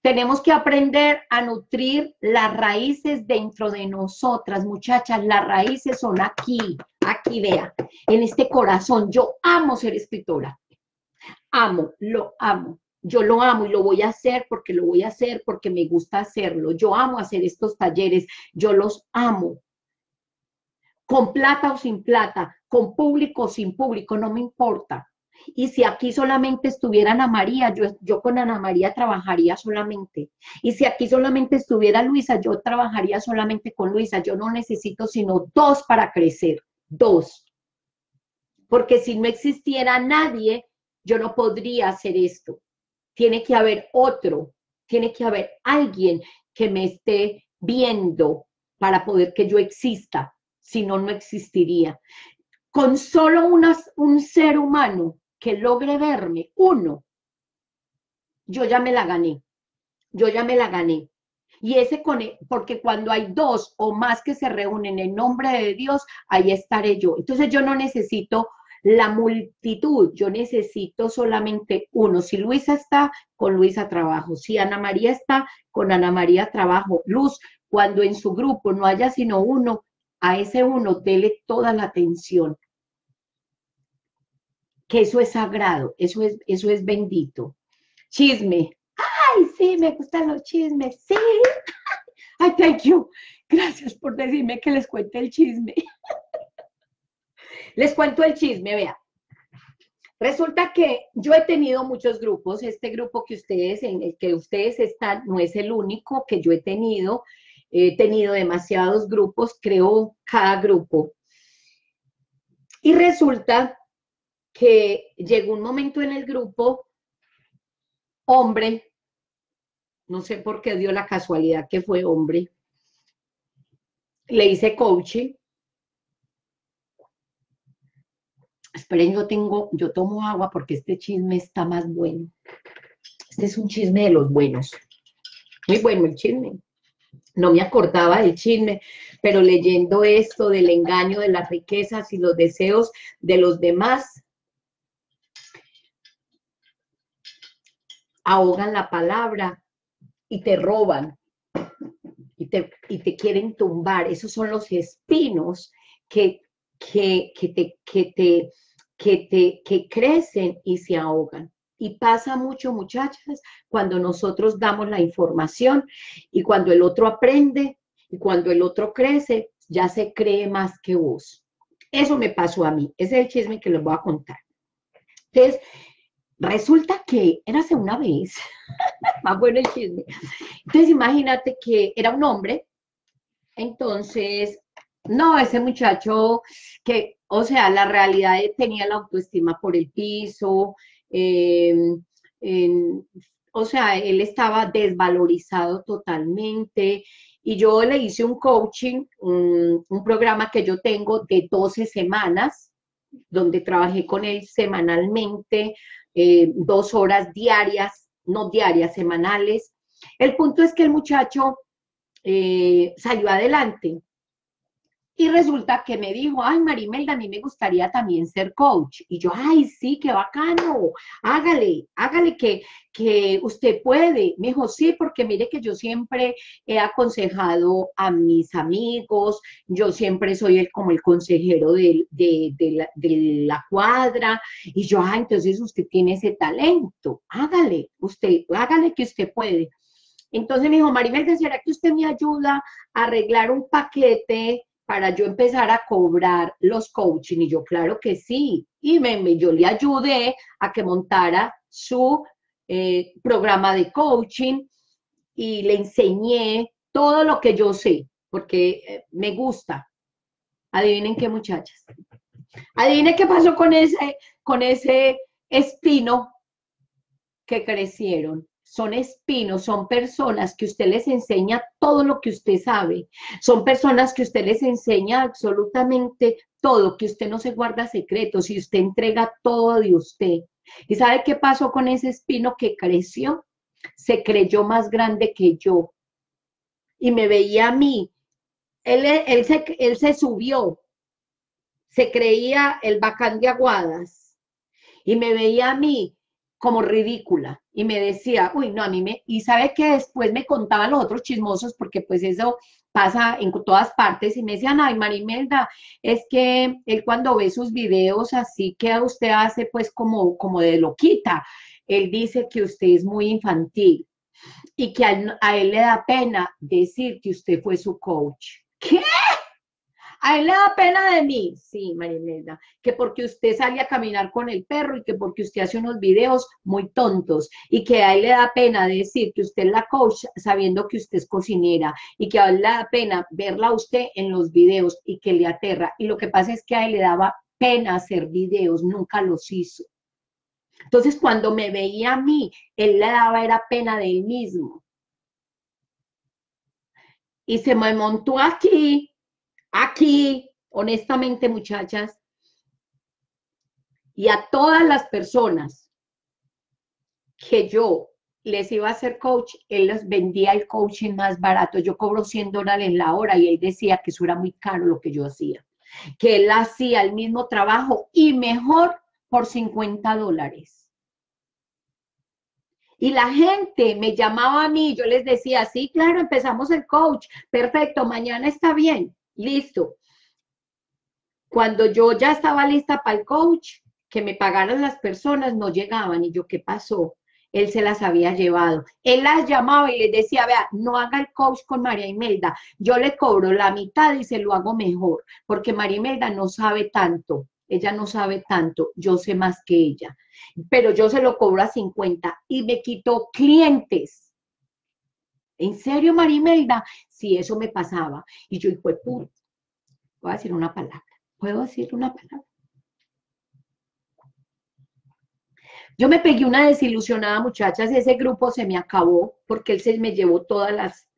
Tenemos que aprender a nutrir las raíces dentro de nosotras, muchachas. Las raíces son aquí, aquí, vea, en este corazón. Yo amo ser escritora. Amo, lo amo. Yo lo amo y lo voy a hacer porque lo voy a hacer porque me gusta hacerlo. Yo amo hacer estos talleres. Yo los amo. Con plata o sin plata, con público o sin público, no me importa. Y si aquí solamente estuviera Ana María, yo, con Ana María trabajaría solamente. Y si aquí solamente estuviera Luisa, yo trabajaría solamente con Luisa. Yo no necesito sino dos para crecer, dos. Porque si no existiera nadie, yo no podría hacer esto. Tiene que haber otro, tiene que haber alguien que me esté viendo para poder que yo exista. Si no, no existiría. Con solo un ser humano que logre verme, uno, yo ya me la gané. yo ya me la gané. Y ese con, porque cuando hay dos o más que se reúnen en nombre de Dios, ahí estaré yo. Entonces yo no necesito la multitud, yo necesito solamente uno. Si Luisa está, con Luisa trabajo. Si Ana María está, con Ana María trabajo. Luz, cuando en su grupo no haya sino uno, a ese uno dele toda la atención. Que eso es sagrado, eso es, eso es bendito. Chisme. Ay, sí, me gustan los chismes, sí. Ay, thank you. Gracias por decirme que les cuente el chisme. Les cuento el chisme, vea. Resulta que yo he tenido muchos grupos, este grupo que ustedes, en el que ustedes están, no es el único que yo he tenido, he tenido demasiados grupos, creo cada grupo. Y resulta que llegó un momento en el grupo, hombre, no sé por qué dio la casualidad que fue hombre, le hice coaching. Esperen, yo tengo, yo tomo agua porque este chisme está más bueno. Este es un chisme de los buenos. Muy bueno el chisme no me acordaba del chisme, pero leyendo esto del engaño de las riquezas y los deseos de los demás, ahogan la palabra y te roban y te, y te quieren tumbar. Esos son los espinos que, que, que, te, que, te, que, te, que crecen y se ahogan. Y pasa mucho, muchachas, cuando nosotros damos la información y cuando el otro aprende y cuando el otro crece, ya se cree más que vos. Eso me pasó a mí. Ese es el chisme que les voy a contar. Entonces, resulta que era hace una vez, más bueno el chisme. Entonces, imagínate que era un hombre. Entonces, no, ese muchacho que, o sea, la realidad tenía la autoestima por el piso, Em, o sea, él estaba desvalorizado totalmente y yo le hice un coaching, un, programa que yo tengo de 12 semanas, donde trabajé con él semanalmente, eh, dos horas diarias, no diarias, semanales. El punto es que el muchacho eh, salió adelante, y resulta que me dijo, ay, Marimelda, a mí me gustaría también ser coach. Y yo, ay, sí, qué bacano, hágale, hágale que, que usted puede. Me dijo, sí, porque mire que yo siempre he aconsejado a mis amigos, yo siempre soy el, como el consejero de, de, la, de la cuadra. Y yo, ah, entonces usted tiene ese talento, hágale, usted, hágale que usted puede. Entonces me dijo, Marimelda, ¿será que usted me ayuda a arreglar un paquete para yo empezar a cobrar los coaching. Y yo, claro que sí. Y me, yo le ayudé a que montara su eh, programa de coaching y le enseñé todo lo que yo sé, porque eh, me gusta. Adivinen qué muchachas. Adivinen qué pasó con ese, con ese espino que crecieron son espinos, son personas que usted les enseña todo lo que usted sabe, son personas que usted les enseña absolutamente todo, que usted no se guarda secretos y usted entrega todo de usted. ¿Y sabe qué pasó con ese espino que creció? Se creyó más grande que yo y me veía a mí. Él, él, se, él se subió, se creía el bacán de aguadas y me veía a mí como ridícula y me decía, uy, no, a mí me, y sabe que después me contaban los otros chismosos, porque pues eso pasa en todas partes, y me decían, ay, Marimelda, es que él cuando ve sus videos así que usted hace pues como, como de loquita, él dice que usted es muy infantil y que a, a él le da pena decir que usted fue su coach. ¿Qué? A él le da pena de mí, sí, Marinela, que porque usted sale a caminar con el perro y que porque usted hace unos videos muy tontos y que a él le da pena decir que usted es la coach sabiendo que usted es cocinera y que a él le da pena verla a usted en los videos y que le aterra. Y lo que pasa es que a él le daba pena hacer videos, nunca los hizo. Entonces, cuando me veía a mí, él le daba era pena de él mismo. Y se me montó aquí Aquí, honestamente, muchachas, y a todas las personas que yo les iba a hacer coach, él les vendía el coaching más barato. Yo cobro 100 dólares la hora y él decía que eso era muy caro lo que yo hacía. Que él hacía el mismo trabajo y mejor por 50 dólares. Y la gente me llamaba a mí, yo les decía, sí, claro, empezamos el coach, perfecto, mañana está bien, listo. Cuando yo ya estaba lista para el coach, que me pagaran las personas, no llegaban. Y yo, ¿qué pasó? Él se las había llevado. Él las llamaba y les decía, vea, no haga el coach con María Imelda. Yo le cobro la mitad y se lo hago mejor, porque María Imelda no sabe tanto. Ella no sabe tanto, yo sé más que ella. Pero yo se lo cobro a 50 y me quitó clientes. ¿En serio, María Imelda? Sí, eso me pasaba. Y yo, hijo de puta, voy a decir una palabra. ¿Puedo decir una palabra? Yo me pegué una desilusionada, muchachas, y ese grupo se me acabó porque él se me llevó todas las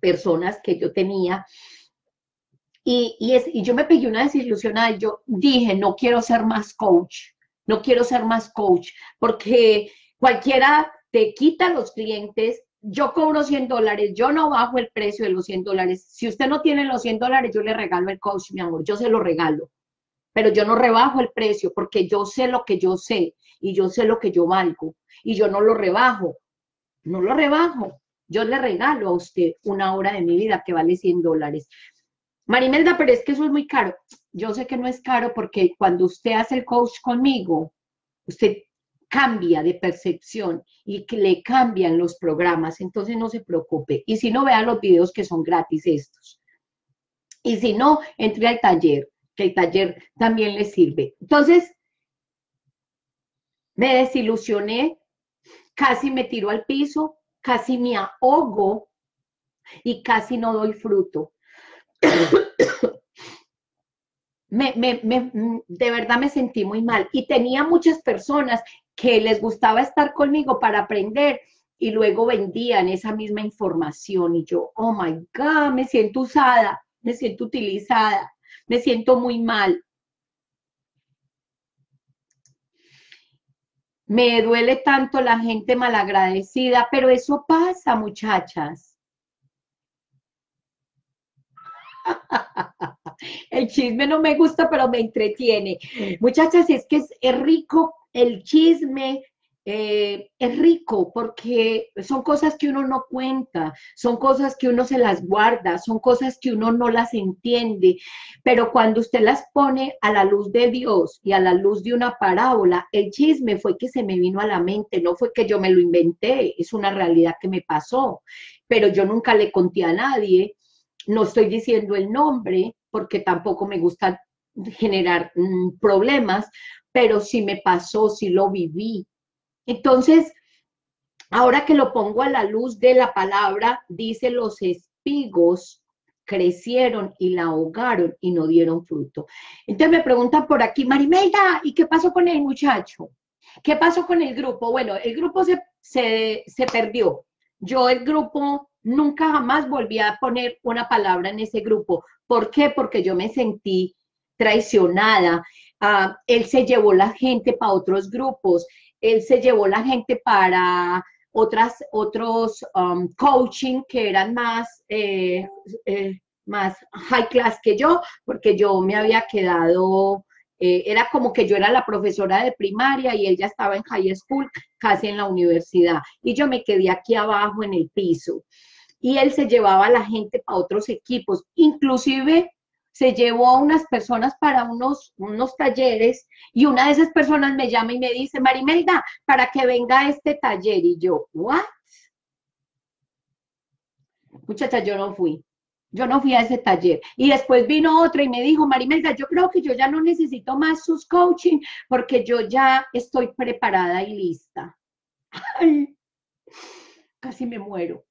personas que yo tenía. Y, y, yo me pegué una desilusionada y yo dije, no quiero ser más coach, no quiero ser más coach, porque cualquiera te quita los clientes, yo cobro 100 dólares, yo no bajo el precio de los 100 dólares. Si usted no tiene los 100 dólares, yo le regalo el coach, mi amor, yo se lo regalo. Pero yo no rebajo el precio porque yo sé lo que yo sé y yo sé lo que yo valgo y yo no lo rebajo. No lo rebajo. Yo le regalo a usted una hora de mi vida que vale 100 dólares. Marimelda, pero es que eso es muy caro. Yo sé que no es caro porque cuando usted hace el coach conmigo, usted cambia de percepción y que le cambian los programas, entonces no se preocupe. Y si no, vea los videos que son gratis estos. Y si no, entre al taller, que el taller también le sirve. Entonces, me desilusioné, casi me tiro al piso, casi me ahogo y casi no doy fruto. me, de verdad me sentí muy mal y tenía muchas personas que les gustaba estar conmigo para aprender y luego vendían esa misma información y yo, oh my God, me siento usada, me siento utilizada, me siento muy mal. Me duele tanto la gente malagradecida, pero eso pasa, muchachas. El chisme no me gusta, pero me entretiene. Muchachas, es que es, rico el chisme, eh, es rico porque son cosas que uno no cuenta, son cosas que uno se las guarda, son cosas que uno no las entiende, pero cuando usted las pone a la luz de Dios y a la luz de una parábola, el chisme fue que se me vino a la mente, no fue que yo me lo inventé, es una realidad que me pasó, pero yo nunca le conté a nadie, no estoy diciendo el nombre porque tampoco me gusta generar mm, problemas, pero sí me pasó, sí lo viví. Entonces, ahora que lo pongo a la luz de la palabra, dice los espigos crecieron y la ahogaron y no dieron fruto. Entonces me preguntan por aquí, Marimelda, ¿y qué pasó con el muchacho? ¿Qué pasó con el grupo? Bueno, el grupo se, se, se perdió. Yo el grupo nunca jamás volví a poner una palabra en ese grupo. ¿Por qué? Porque yo me sentí traicionada. Ah, él se llevó la gente para otros grupos, él se llevó la gente para otras, otros um, coaching que eran más, eh, eh, más high class que yo, porque yo me había quedado, eh, era como que yo era la profesora de primaria y él ya estaba en high school, casi en la universidad, y yo me quedé aquí abajo en el piso. Y él se llevaba la gente para otros equipos, inclusive se llevó a unas personas para unos, unos talleres y una de esas personas me llama y me dice, Marimelda, para que venga a este taller. Y yo, ¿what? Muchacha, yo no fui. Yo no fui a ese taller. Y después vino otra y me dijo, Marimelda, yo creo que yo ya no necesito más sus coaching porque yo ya estoy preparada y lista. Ay, casi me muero.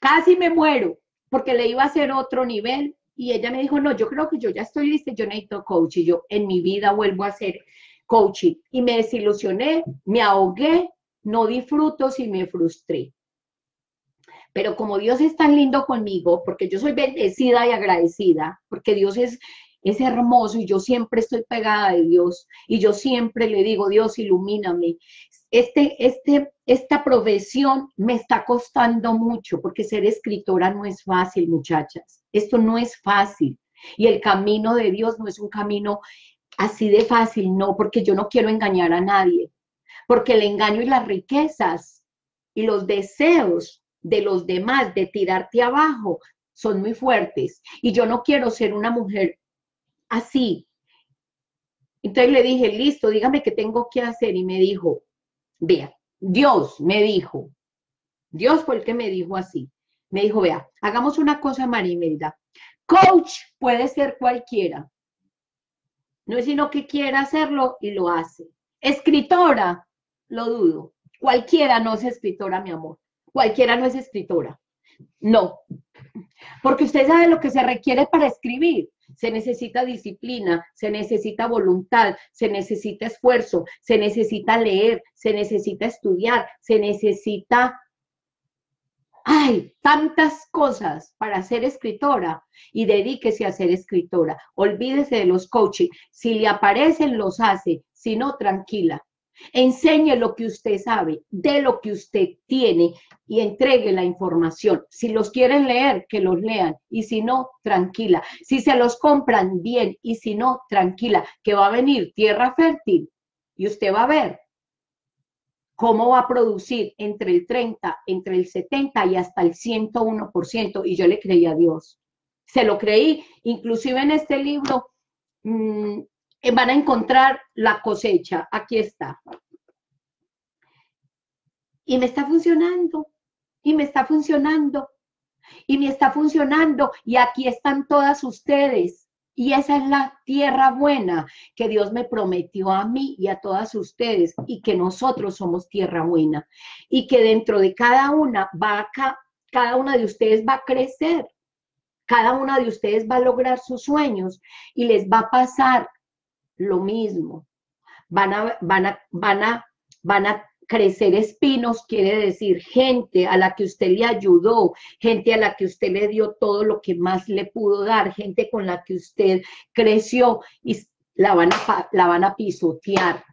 Casi me muero porque le iba a hacer otro nivel y ella me dijo, no, yo creo que yo ya estoy lista, yo necesito coaching. Yo en mi vida vuelvo a hacer coaching. Y me desilusioné, me ahogué, no disfruto y me frustré. Pero como Dios es tan lindo conmigo, porque yo soy bendecida y agradecida, porque Dios es, es hermoso y yo siempre estoy pegada de Dios y yo siempre le digo, Dios, ilumíname. este, este, esta profesión me está costando mucho porque ser escritora no es fácil, muchachas. Esto no es fácil. Y el camino de Dios no es un camino así de fácil, no, porque yo no quiero engañar a nadie. Porque el engaño y las riquezas y los deseos de los demás de tirarte abajo son muy fuertes. Y yo no quiero ser una mujer así. Entonces le dije, listo, dígame qué tengo que hacer. Y me dijo, vea, Dios me dijo, Dios fue el que me dijo así. Me dijo, vea, hagamos una cosa, Marimelda. Coach puede ser cualquiera. No es sino que quiera hacerlo y lo hace. Escritora, lo dudo. Cualquiera no es escritora, mi amor. Cualquiera no es escritora. No. Porque usted sabe lo que se requiere para escribir. Se necesita disciplina, se necesita voluntad, se necesita esfuerzo, se necesita leer, se necesita estudiar, se necesita hay tantas cosas para ser escritora y dedíquese a ser escritora. Olvídese de los coaching. Si le aparecen, los hace. Si no, tranquila. Enseñe lo que usted sabe, de lo que usted tiene y entregue la información. Si los quieren leer, que los lean. Y si no, tranquila. Si se los compran, bien. Y si no, tranquila. Que va a venir tierra fértil y usted va a ver cómo va a producir entre el 30, entre el 70 y hasta el 101%. Y yo le creí a Dios. Se lo creí. Inclusive en este libro mmm, van a encontrar la cosecha. Aquí está. Y me está funcionando. Y me está funcionando. Y me está funcionando. Y aquí están todas ustedes y esa es la tierra buena que Dios me prometió a mí y a todas ustedes y que nosotros somos tierra buena y que dentro de cada una va acá, cada una de ustedes va a crecer. Cada una de ustedes va a lograr sus sueños y les va a pasar lo mismo. Van a, van a, van a, van a crecer espinos quiere decir gente a la que usted le ayudó, gente a la que usted le dio todo lo que más le pudo dar, gente con la que usted creció y la van a, la van a pisotear.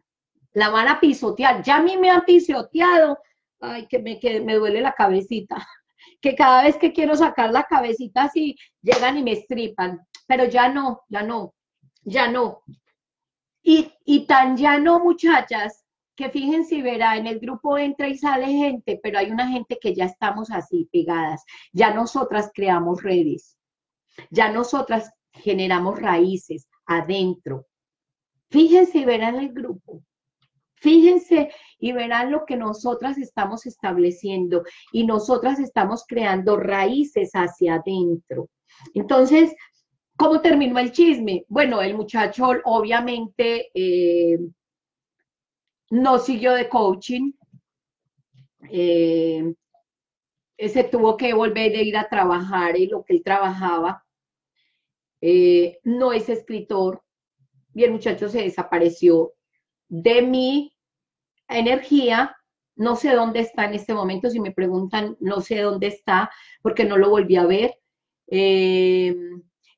La van a pisotear. Ya a mí me han pisoteado. Ay, que me, que me duele la cabecita. Que cada vez que quiero sacar la cabecita así, llegan y me estripan. Pero ya no, ya no, ya no. Y, tan ya no, muchachas, que fíjense verá, en el grupo entra y sale gente, pero hay una gente que ya estamos así pegadas. Ya nosotras creamos redes, ya nosotras generamos raíces adentro. Fíjense y verán el grupo. Fíjense y verán lo que nosotras estamos estableciendo y nosotras estamos creando raíces hacia adentro. Entonces, ¿cómo terminó el chisme? Bueno, el muchacho obviamente eh, no siguió de coaching. Eh, se tuvo que volver a ir a trabajar en lo que él trabajaba. Eh, no es escritor y el muchacho se desapareció de mi energía. No sé dónde está en este momento. Si me preguntan, no sé dónde está porque no lo volví a ver. Eh,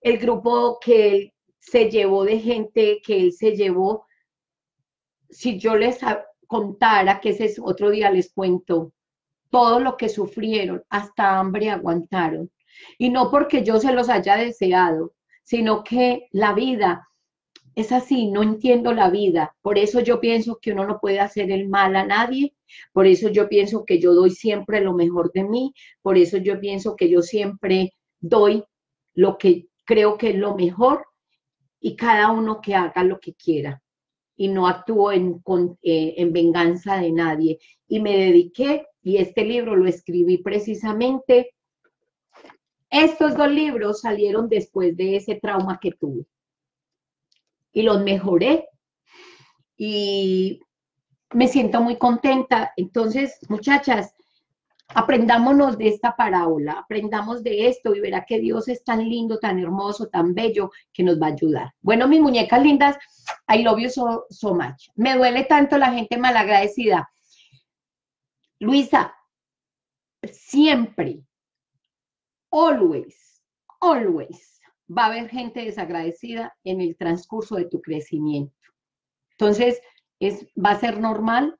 el grupo que él se llevó de gente que él se llevó si yo les contara, que ese es otro día les cuento, todo lo que sufrieron, hasta hambre aguantaron. Y no porque yo se los haya deseado, sino que la vida es así, no entiendo la vida. Por eso yo pienso que uno no puede hacer el mal a nadie. Por eso yo pienso que yo doy siempre lo mejor de mí. Por eso yo pienso que yo siempre doy lo que creo que es lo mejor y cada uno que haga lo que quiera y no actúo en, eh, en venganza de nadie. Y me dediqué, y este libro lo escribí precisamente, estos dos libros salieron después de ese trauma que tuve. Y los mejoré. Y me siento muy contenta. Entonces, muchachas, Aprendámonos de esta parábola, aprendamos de esto y verá que Dios es tan lindo, tan hermoso, tan bello que nos va a ayudar. Bueno, mis muñecas lindas, I love you so, so much. Me duele tanto la gente malagradecida. Luisa, siempre, always, always va a haber gente desagradecida en el transcurso de tu crecimiento. Entonces, es, va a ser normal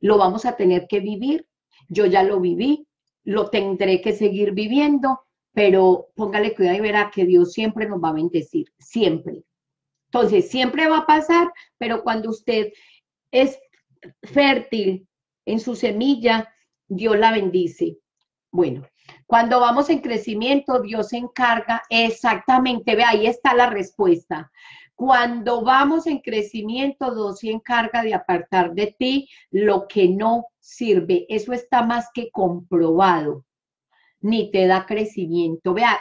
lo vamos a tener que vivir. Yo ya lo viví, lo tendré que seguir viviendo, pero póngale cuidado y verá que Dios siempre nos va a bendecir, siempre. Entonces, siempre va a pasar, pero cuando usted es fértil en su semilla, Dios la bendice. Bueno, cuando vamos en crecimiento, Dios se encarga exactamente, ve, ahí está la respuesta. Cuando vamos en crecimiento, Dios se encarga de apartar de ti lo que no sirve. Eso está más que comprobado. Ni te da crecimiento. Vea,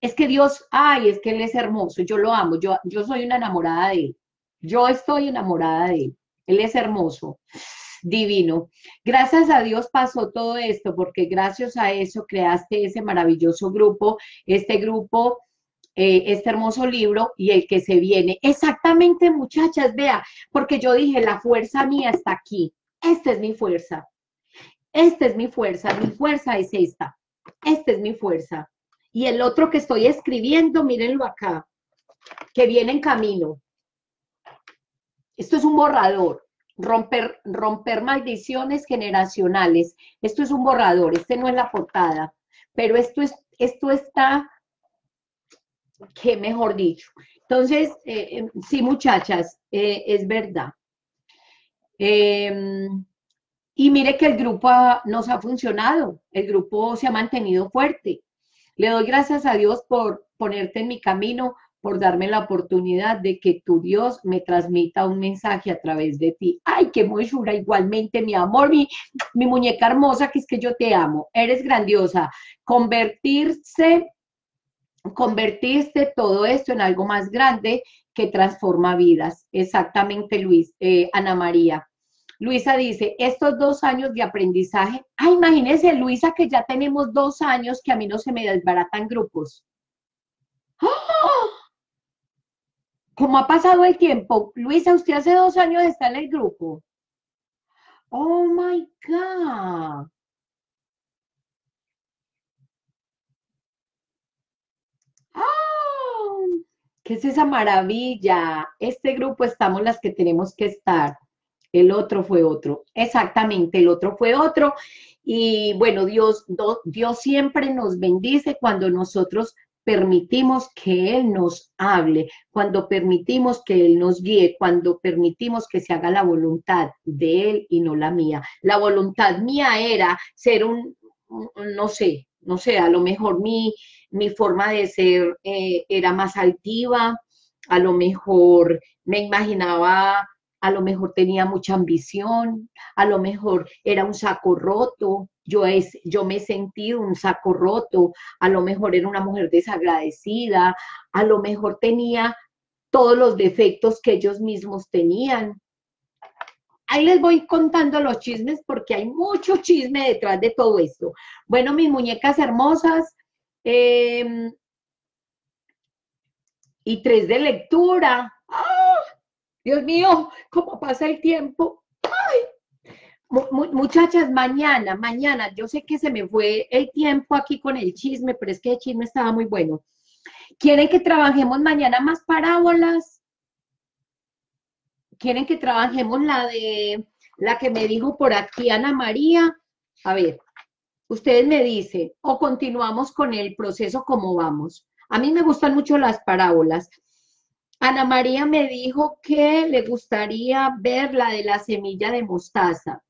es que Dios, ay, es que Él es hermoso, yo lo amo, yo, yo soy una enamorada de Él. Yo estoy enamorada de Él. Él es hermoso divino. Gracias a Dios pasó todo esto, porque gracias a eso creaste ese maravilloso grupo, este grupo, eh, este hermoso libro y el que se viene. Exactamente, muchachas, vea, porque yo dije, la fuerza mía está aquí. Esta es mi fuerza. Esta es mi fuerza. Mi fuerza es esta. Esta es mi fuerza. Y el otro que estoy escribiendo, mírenlo acá, que viene en camino. Esto es un borrador romper, romper maldiciones generacionales. Esto es un borrador, este no es la portada, pero esto, es, esto está, que mejor dicho. Entonces, eh, eh, sí, muchachas, eh, es verdad. Em, y mire que el grupo nos ha funcionado, el grupo se ha mantenido fuerte. Le doy gracias a Dios por ponerte en mi camino, por darme la oportunidad de que tu Dios me transmita un mensaje a través de ti. Ay, qué mochura, igualmente, mi amor, mi, mi muñeca hermosa, que es que yo te amo, eres grandiosa. Convertirse, convertirse todo esto en algo más grande que transforma vidas. Exactamente, Luis, eh, Ana María. Luisa dice, estos dos años de aprendizaje, ay, imagínese, Luisa, que ya tenemos dos años que a mí no se me desbaratan grupos. ¡Oh! ¿Cómo ha pasado el tiempo? Luisa, usted hace dos años está en el grupo. Oh my God. ¿Qué es esa maravilla? Este grupo estamos las que tenemos que estar. El otro fue otro. Exactamente, el otro fue otro. Y bueno, Dios, Dios siempre nos bendice cuando nosotros permitimos que Él nos hable, cuando permitimos que Él nos guíe, cuando permitimos que se haga la voluntad de Él y no la mía. La voluntad mía era ser un, no sé, no sé, a lo mejor mi, mi forma de ser eh, era más altiva, a lo mejor me imaginaba, a lo mejor tenía mucha ambición, a lo mejor era un saco roto, yo, es, yo me he sentido un saco roto, a lo mejor era una mujer desagradecida, a lo mejor tenía todos los defectos que ellos mismos tenían. Ahí les voy contando los chismes porque hay mucho chisme detrás de todo esto. Bueno, mis muñecas hermosas, em, y tres de lectura. ¡Ah! Dios mío, ¿cómo pasa el tiempo? Muchachas, mañana, mañana, yo sé que se me fue el tiempo aquí con el chisme, pero es que el chisme estaba muy bueno. ¿Quieren que trabajemos mañana más parábolas? ¿Quieren que trabajemos la de la que me dijo por aquí Ana María? A ver, ustedes me dicen, o continuamos con el proceso como vamos. A mí me gustan mucho las parábolas. Ana María me dijo que le gustaría ver la de la semilla de mostaza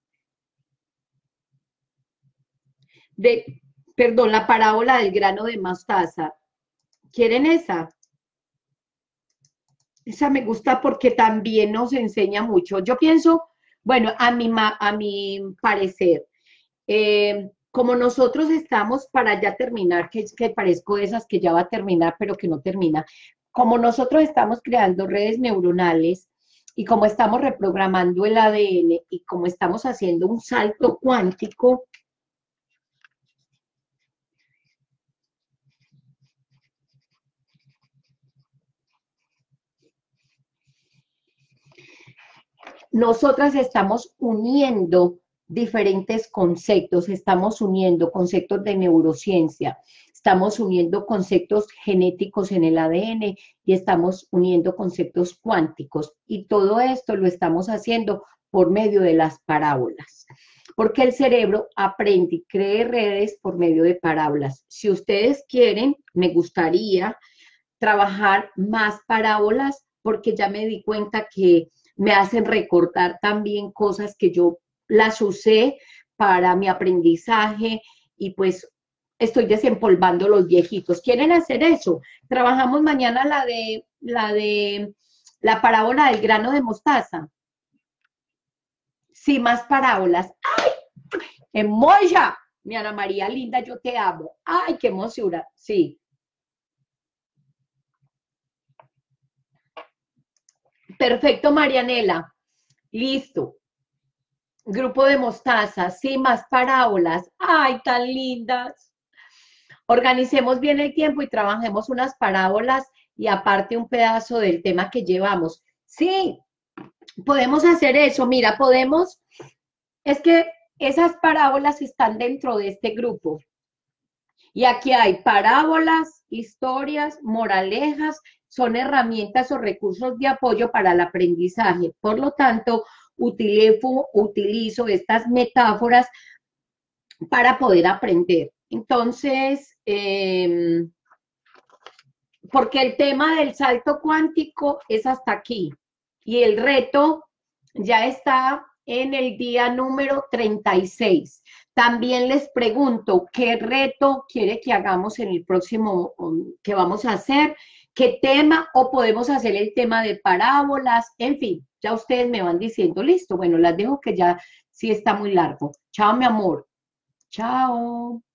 de, perdón, la parábola del grano de mostaza. ¿Quieren esa? Esa me gusta porque también nos enseña mucho. Yo pienso, bueno, a mi, a mi parecer, eh, como nosotros estamos para ya terminar, que, que parezco esas que ya va a terminar, pero que no termina, como nosotros estamos creando redes neuronales y como estamos reprogramando el ADN y como estamos haciendo un salto cuántico, nosotras estamos uniendo diferentes conceptos, estamos uniendo conceptos de neurociencia, estamos uniendo conceptos genéticos en el ADN y estamos uniendo conceptos cuánticos. Y todo esto lo estamos haciendo por medio de las parábolas. Porque el cerebro aprende y cree redes por medio de parábolas. Si ustedes quieren, me gustaría trabajar más parábolas porque ya me di cuenta que me hacen recordar también cosas que yo las usé para mi aprendizaje y pues estoy desempolvando los viejitos. ¿Quieren hacer eso? Trabajamos mañana la de la de la parábola del grano de mostaza. Sí, más parábolas. ¡Ay! ¡Emoya! Mi Ana María linda, yo te amo. ¡Ay, qué emoción! Sí. Perfecto, Marianela. Listo. Grupo de mostaza, sí, más parábolas. ¡Ay, tan lindas! Organicemos bien el tiempo y trabajemos unas parábolas y aparte un pedazo del tema que llevamos. Sí, podemos hacer eso. Mira, podemos, es que esas parábolas están dentro de este grupo. Y aquí hay parábolas, historias, moralejas, son herramientas o recursos de apoyo para el aprendizaje. Por lo tanto, utilizo, utilizo estas metáforas para poder aprender. Entonces, em, porque el tema del salto cuántico es hasta aquí y el reto ya está en el día número 36. También les pregunto, ¿qué reto quiere que hagamos en el próximo que vamos a hacer? ¿Qué tema? O podemos hacer el tema de parábolas, en fin, ya ustedes me van diciendo, listo, bueno, las dejo que ya sí está muy largo. Chao, mi amor. Chao.